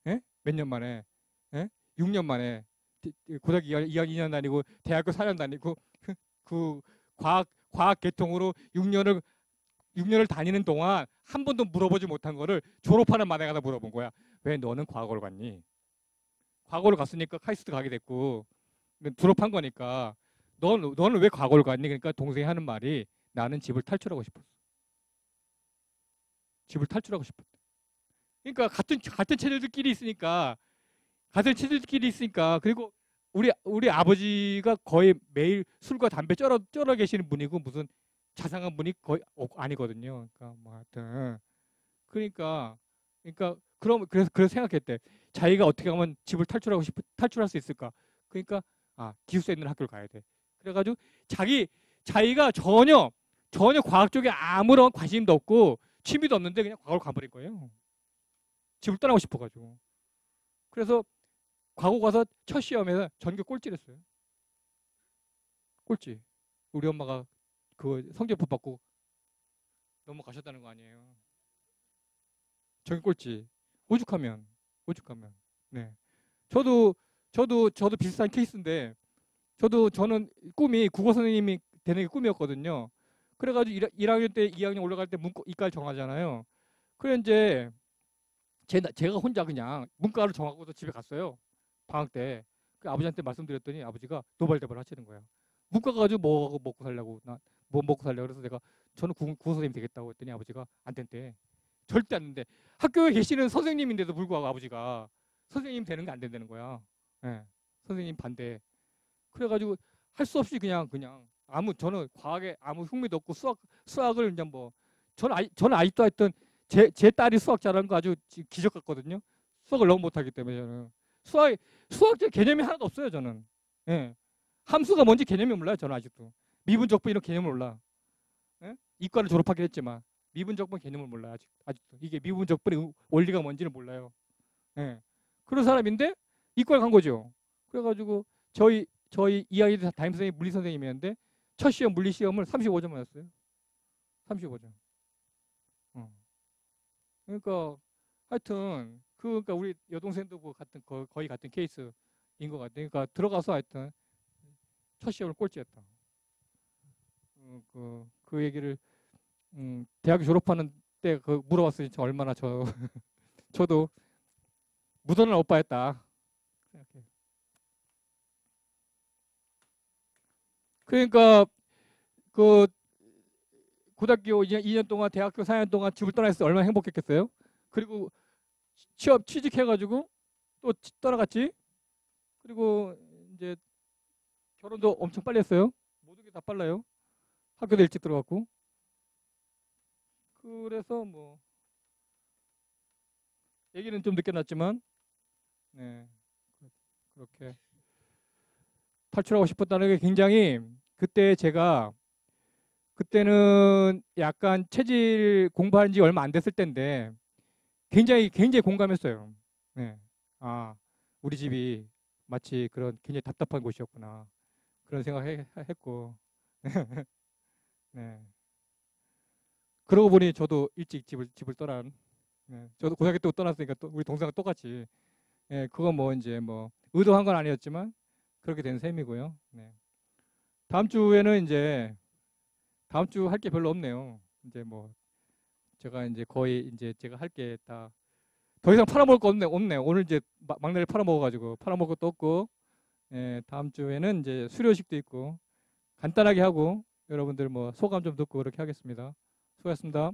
예? 몇년 만에? 예? 6년 만에 고등학교 2학 2년 다니고 대학교 4년 다니고 그- 그 과학 과학 계통으로 6년을 6년을 다니는 동안 한 번도 물어보지 못한 거를 졸업하는 만에 가다 물어본 거야. 왜 너는 과거를 갔니? 과거를 갔으니까 카이스트 가게 됐고 졸업한 거니까 넌 너는 왜 과거를 갔니? 그러니까 동생이 하는 말이 나는 집을 탈출하고 싶었어. 집을 탈출하고 싶었대. 그러니까 같은 같은 체질들끼리 있으니까 같은 체질들끼리 있으니까 그리고 우리 우리 아버지가 거의 매일 술과 담배 쩔어 쩔어 계시는 분이고 무슨 자상한 분이 거의 없- 아니거든요. 그러니까 뭐 하여튼 그러니까 그러니까 그럼 그래서 그래서 생각했대. 자기가 어떻게 하면 집을 탈출하고 싶 탈출할 수 있을까? 그러니까 아 기숙사 있는 학교를 가야 돼. 그래가지고 자기 자기가 전혀 전혀 과학 쪽에 아무런 관심도 없고 취미도 없는데 그냥 과거로 가버린 거예요. 집을 떠나고 싶어가지고. 그래서 과거 가서 첫 시험에서 전교 꼴찌를 했어요. 꼴찌. 우리 엄마가 그 성적표 받고 넘어가셨다는 거 아니에요. 전교 꼴찌. 오죽하면, 오죽하면. 네. 저도 저도 저도 비슷한 케이스인데 저도 저는 꿈이 국어 선생님이 되는 게 꿈이었거든요. 그래가지고 1, 학년때 2학년 올라갈 때 문과 이과를 정하잖아요. 그래 이제 제, 제가 혼자 그냥 문과를 정하고서 집에 갔어요. 방학 때. 그 아버지한테 말씀드렸더니 아버지가 노발대발 하시는 거야. 문과 가지고 뭐 먹고 살려고 나 뭐 먹고 살려고 그래서 내가 저는 구, 국어 선생님 되겠다고 했더니 아버지가 안 된대. 절대 안 된대. 학교에 계시는 선생님인데도 불구하고 아버지가 선생님 되는 게 안 된다는 거야. 예. 선생님 반대. 그래가지고 할 수 없이 그냥 그냥 아무 저는 과학에 아무 흥미도 없고 수학 수학을 그냥 뭐 저는 아이 저는 아직도 하여튼 제, 제 딸이 수학 잘하는 거 아주 지- 기적 같거든요. 수학을 너무 못하기 때문에 저는 수학 수학적 개념이 하나도 없어요 저는. 예. 함수가 뭔지 개념이 몰라요 저는 아직도. 미분적분 이런 개념을 몰라. 예? 이과를 졸업하긴 했지만 미분적분 개념을 몰라 아직 아직도 이게 미분적분의 원리가 뭔지를 몰라요. 예. 그런 사람인데 이과에 간 거죠. 그래가지고 저희 저희 이아이 담임 선생님 물리 선생님이었는데 첫 시험 물리 시험을 35점 맞았어요. 35점. 어. 그러니까 하여튼 그 그러니까 우리 여동생도 그 같은 거, 거의 같은 케이스인 것 같아요. 그러니까 들어가서 하여튼 첫 시험을 꼴찌했다. 어, 그, 그 얘기를 음, 대학교 졸업하는 때 그 물어봤으니 저 얼마나 저 저도 묻어난 오빠였다. 그러니까 그 고등학교 2년, 2년 동안 대학교 4년 동안 집을 떠나 있어 얼마나 행복했겠어요? 그리고 취업 취직해가지고 또 치- 떠나갔지. 그리고 이제 결혼도 엄청 빨리 했어요. 모든 게 다 빨라요. 학교도 일찍 들어갔고. 그래서 뭐 얘기는 좀 늦게 났지만 네 그렇게 탈출하고 싶었다는 게 굉장히 그때 제가 그때는 약간 체질 공부한 지 얼마 안 됐을 때인데 굉장히 굉장히 공감했어요. 네. 아, 우리 집이 마치 그런 굉장히 답답한 곳이었구나. 그런 생각 해- 했고. 네. 그러고 보니 저도 일찍 집을 집을 떠난 네. 저도 고등학교 때 떠났으니까 또 우리 동생과 똑같이 예, 그건 뭐 이제 뭐 의도한 건 아니었지만 그렇게 된 셈이고요. 네. 다음 주에는 이제 다음 주 할 게 별로 없네요. 이제 뭐 제가 이제 거의 이제 제가 할 게 다 더 이상 팔아먹을 거 없네 없네. 오늘 이제 마- 막내를 팔아먹어가지고 팔아먹을 것도 없고 예, 다음 주에는 이제 수료식도 있고 간단하게 하고 여러분들 뭐 소감 좀 듣고 그렇게 하겠습니다. 수고하셨습니다.